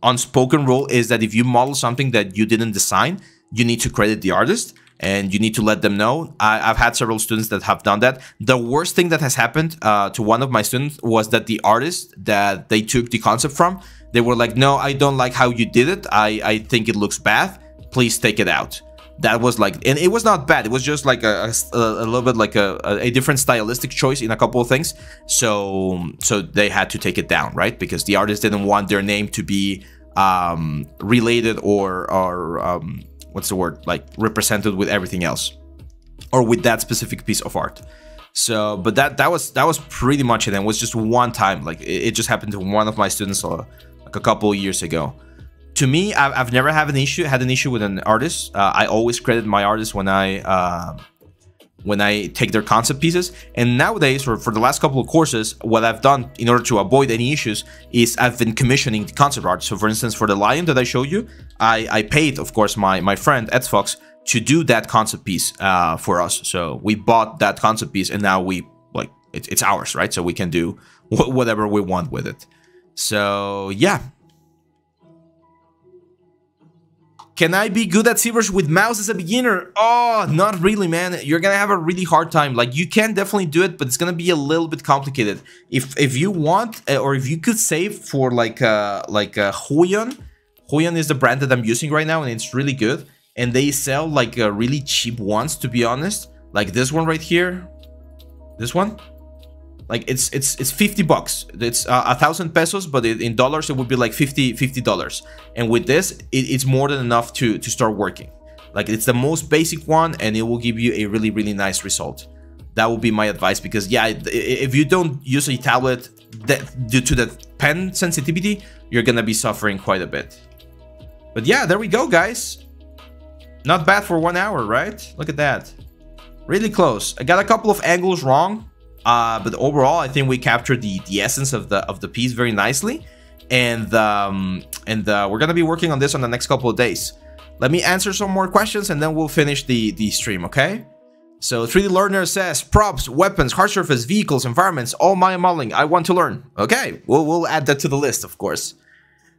unspoken rule is that if you model something that you didn't design, you need to credit the artist and you need to let them know. I, have had several students that have done that. The worst thing that has happened uh, to one of my students was that the artist that they took the concept from, they were like, no, I don't like how you did it. I, I think it looks bad. Please take it out. That was like, and it was not bad. It was just like a, a, a little bit like a, a different stylistic choice in a couple of things. So, so they had to take it down, right? Because the artist didn't want their name to be um, related or, or um, what's the word like represented with everything else or with that specific piece of art. So but that that was that was pretty much it and it was just one time like it, it, just happened to one of my students uh, like a couple years ago. To me I've, I've never had an issue had an issue with an artist. Uh, i always credit my artist when i uh, when I take their concept pieces. And nowadays, or for the last couple of courses, what I've done in order to avoid any issues is I've been commissioning the concept art. So for instance, for the lion that I showed you, I, I paid, of course, my, my friend Ed Fox to do that concept piece uh, for us. So we bought that concept piece and now we, like, it, it's ours, right? So we can do whatever we want with it. So yeah, Can I be good at ZBrush with mouse as a beginner? Oh, not really, man. You're gonna have a really hard time. Like, you can definitely do it, but it's gonna be a little bit complicated. If if you want, uh, or if you could save for like uh, like uh, Huion, Huion is the brand that I'm using right now, and it's really good. And they sell like uh, really cheap ones, to be honest. Like this one right here. This one like it's it's it's 50 bucks. It's uh, a thousand pesos but in dollars it would be like 50 50 dollars. And with this it, it's more than enough to to start working. Like it's the most basic one and it will give you a really really nice result. That would be my advice because yeah if you don't use a tablet that due to the pen sensitivity you're gonna be suffering quite a bit. But yeah there we go guys. Not bad for one hour right? Look at that. Really close. I got a couple of angles wrong uh, but overall, I think we captured the the essence of the of the piece very nicely, and um, and uh, we're gonna be working on this on the next couple of days. Let me answer some more questions, and then we'll finish the the stream. Okay. So 3D Learner says props, weapons, hard surface, vehicles, environments, all Maya modeling. I want to learn. Okay, we'll we'll add that to the list, of course.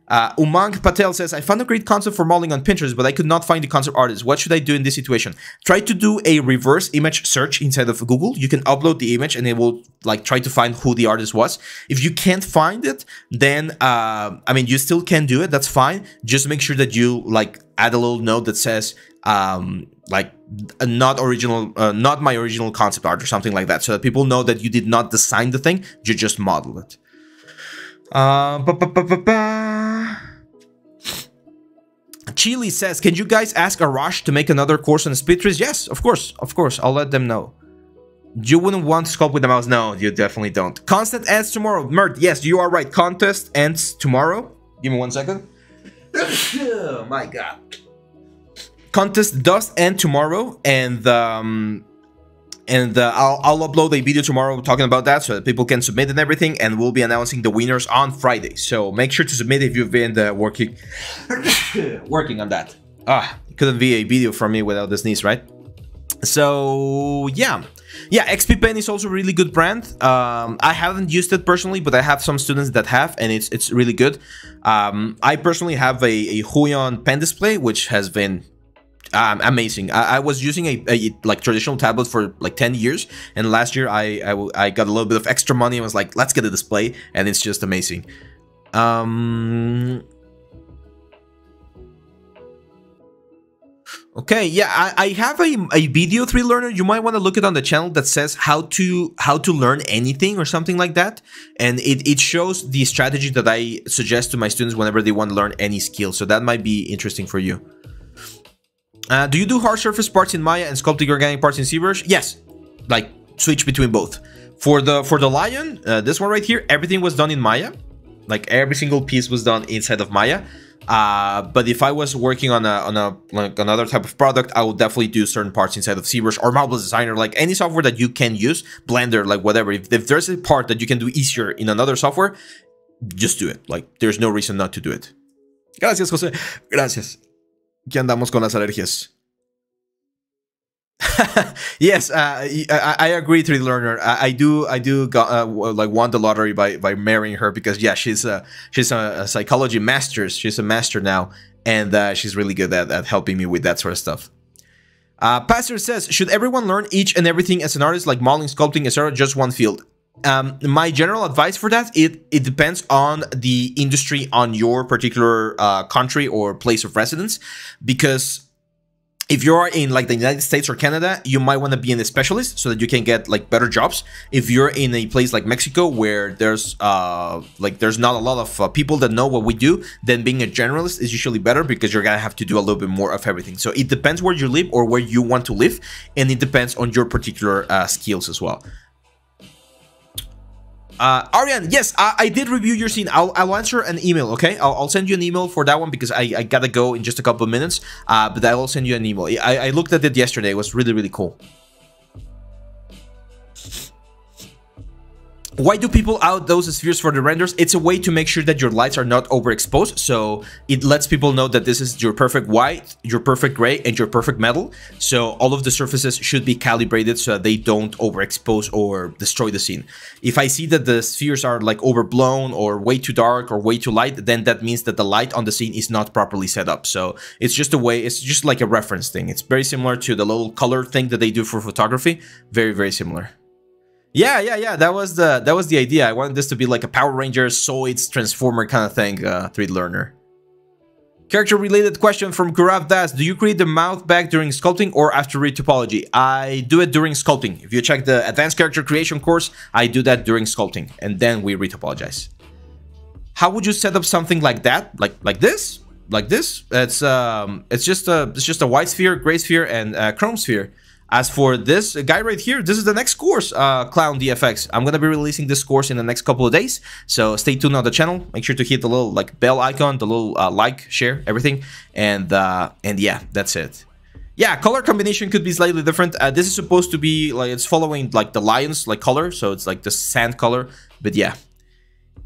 Uh, Umang Patel says, I found a great concept for modeling on Pinterest, but I could not find the concept artist. What should I do in this situation? Try to do a reverse image search inside of Google. You can upload the image and it will like try to find who the artist was. If you can't find it, then, uh, I mean, you still can do it. That's fine. Just make sure that you like add a little note that says, um, like not original, uh, not my original concept art or something like that, so that people know that you did not design the thing, you just model it. Uh, Chili says, can you guys ask Arash to make another course on speed Yes, of course, of course, I'll let them know. You wouldn't want to sculpt with the mouse? No, you definitely don't. Constant ends tomorrow. Mert, yes, you are right. Contest ends tomorrow. Give me one second. my god. Contest does end tomorrow, and um, and uh, I'll, I'll upload a video tomorrow talking about that so that people can submit and everything, and we'll be announcing the winners on Friday. So make sure to submit if you've been uh, working working on that. Ah, couldn't be a video from me without the sneeze, right? So yeah. Yeah, XP Pen is also a really good brand. Um, I haven't used it personally, but I have some students that have, and it's it's really good. Um, I personally have a, a Huion pen display, which has been um, amazing. I, I, was using a, a, like traditional tablet for like 10 years, and last year I, I, I got a little bit of extra money and was like, let's get a display, and it's just amazing. Um, Okay, yeah, I, I have a, a video 3 learner. You might want to look it on the channel that says how to how to learn anything or something like that. And it, it shows the strategy that I suggest to my students whenever they want to learn any skill. So that might be interesting for you. Uh, do you do hard surface parts in Maya and sculpting organic parts in ZBrush? Yes, like switch between both. For the for the lion, uh, this one right here, everything was done in Maya. Like every single piece was done inside of Maya. Uh, but if I was working on a on a like another type of product, I would definitely do certain parts inside of ZBrush or Marvelous Designer, like any software that you can use, Blender, like whatever. If, if there's a part that you can do easier in another software, just do it. Like there's no reason not to do it. Gracias, José. Gracias. ¿Qué andamos con las alergias? yes, uh, I, I, agree, 3D learner. I, I, do, I do, uh, like won the lottery by by marrying her because yeah, she's a she's a, a psychology master. She's a master now, and uh, she's really good at, at helping me with that sort of stuff. Uh, Pastor says, should everyone learn each and everything as an artist, like modeling, sculpting, etc., just one field? Um, my general advice for that it it depends on the industry on your particular uh, country or place of residence because if you're in like the United States or Canada, you might want to be in a specialist so that you can get like better jobs. If you're in a place like Mexico where there's uh like there's not a lot of uh, people that know what we do, then being a generalist is usually better because you're gonna have to do a little bit more of everything. So it depends where you live or where you want to live, and it depends on your particular uh, skills as well. Uh, Ariane, yes, I, I, did review your scene. I'll, I'll answer an email, okay? I'll, I'll, send you an email for that one because I, I gotta go in just a couple of minutes. Uh, but I will send you an email. I, I looked at it yesterday. It was really, really cool. Why do people out those spheres for the renders? It's a way to make sure that your lights are not overexposed. So it lets people know that this is your perfect white, your perfect gray, and your perfect metal. So all of the surfaces should be calibrated so that they don't overexpose or destroy the scene. If I see that the spheres are like overblown or way too dark or way too light, then that means that the light on the scene is not properly set up. So it's just a way, it's just like a reference thing. It's very similar to the little color thing that they do for photography. Very, very similar. Yeah, yeah, yeah. That was the that was the idea. I wanted this to be like a Power Rangers Zoids Transformer kind of thing, uh, 3D learner. Character related question from Gaurav Das. Do you create the mouth back during sculpting or after retopology? I do it during sculpting. If you check the advanced character creation course, I do that during sculpting and then we retopologize. How would you set up something like that? Like like this? Like this? It's um it's just a it's just a white sphere, gray sphere, and chrome sphere. As for this guy right here, this is the next course, uh, Clown DFX. I'm gonna be releasing this course in the next couple of days, so stay tuned on the channel. Make sure to hit the little like bell icon, the little uh, like, share, everything, and uh, and yeah, that's it. Yeah, color combination could be slightly different. Uh, this is supposed to be like it's following like the lion's like color, so it's like the sand color. But yeah,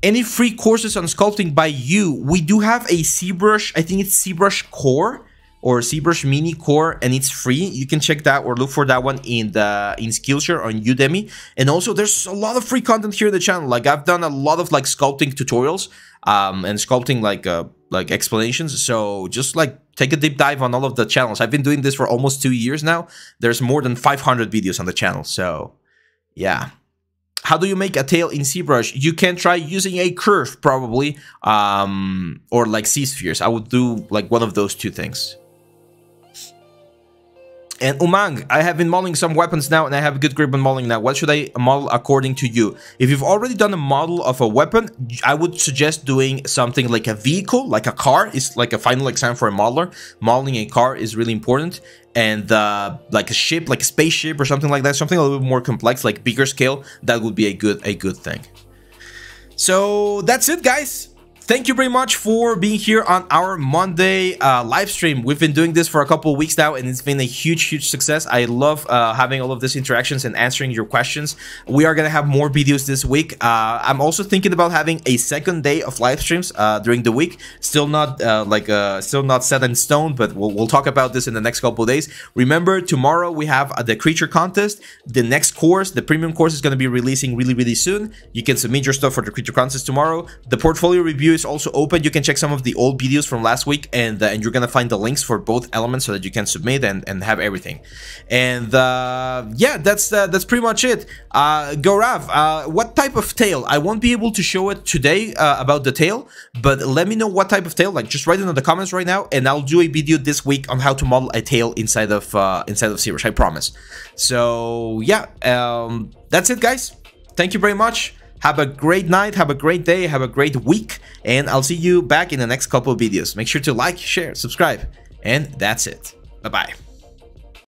any free courses on sculpting by you? We do have a ZBrush. I think it's ZBrush Core or ZBrush Mini Core and it's free. You can check that or look for that one in the in Skillshare on Udemy. And also there's a lot of free content here in the channel. Like I've done a lot of like sculpting tutorials um, and sculpting like uh, like explanations. So just like take a deep dive on all of the channels. I've been doing this for almost two years now. There's more than 500 videos on the channel. So yeah. How do you make a tail in ZBrush? You can try using a curve probably, um, or like Z-spheres. I would do like one of those two things. And Umang, I have been modeling some weapons now and I have a good grip on modeling now. What should I model according to you? If you've already done a model of a weapon, I would suggest doing something like a vehicle, like a car is like a final exam for a modeler. Modeling a car is really important. And uh, like a ship, like a spaceship or something like that, something a little bit more complex, like bigger scale, that would be a good a good thing. So that's it, guys thank you very much for being here on our Monday uh, live stream. We've been doing this for a couple weeks now, and it's been a huge, huge success. I love uh, having all of these interactions and answering your questions. We are gonna have more videos this week. Uh, I'm also thinking about having a second day of live streams uh, during the week. Still not uh, like uh, still not set in stone, but we'll, we'll talk about this in the next couple days. Remember, tomorrow we have the creature contest. The next course, the premium course, is gonna be releasing really, really soon. You can submit your stuff for the creature contest tomorrow. The portfolio review is also open. You can check some of the old videos from last week, and uh, and you're gonna find the links for both elements so that you can submit and, and have everything. And uh, yeah, that's uh, that's pretty much it. Uh, Gaurav, uh, what type of tail? I won't be able to show it today about the tail, but let me know what type of tail. Like, just write it in the comments right now, and I'll do a video this week on how to model a tail inside of inside of ZBrush. I promise. So yeah, um, that's it, guys. Thank you very much. Have a great night, have a great day, have a great week, and I'll see you back in the next couple of videos. Make sure to like, share, subscribe, and that's it. Bye-bye.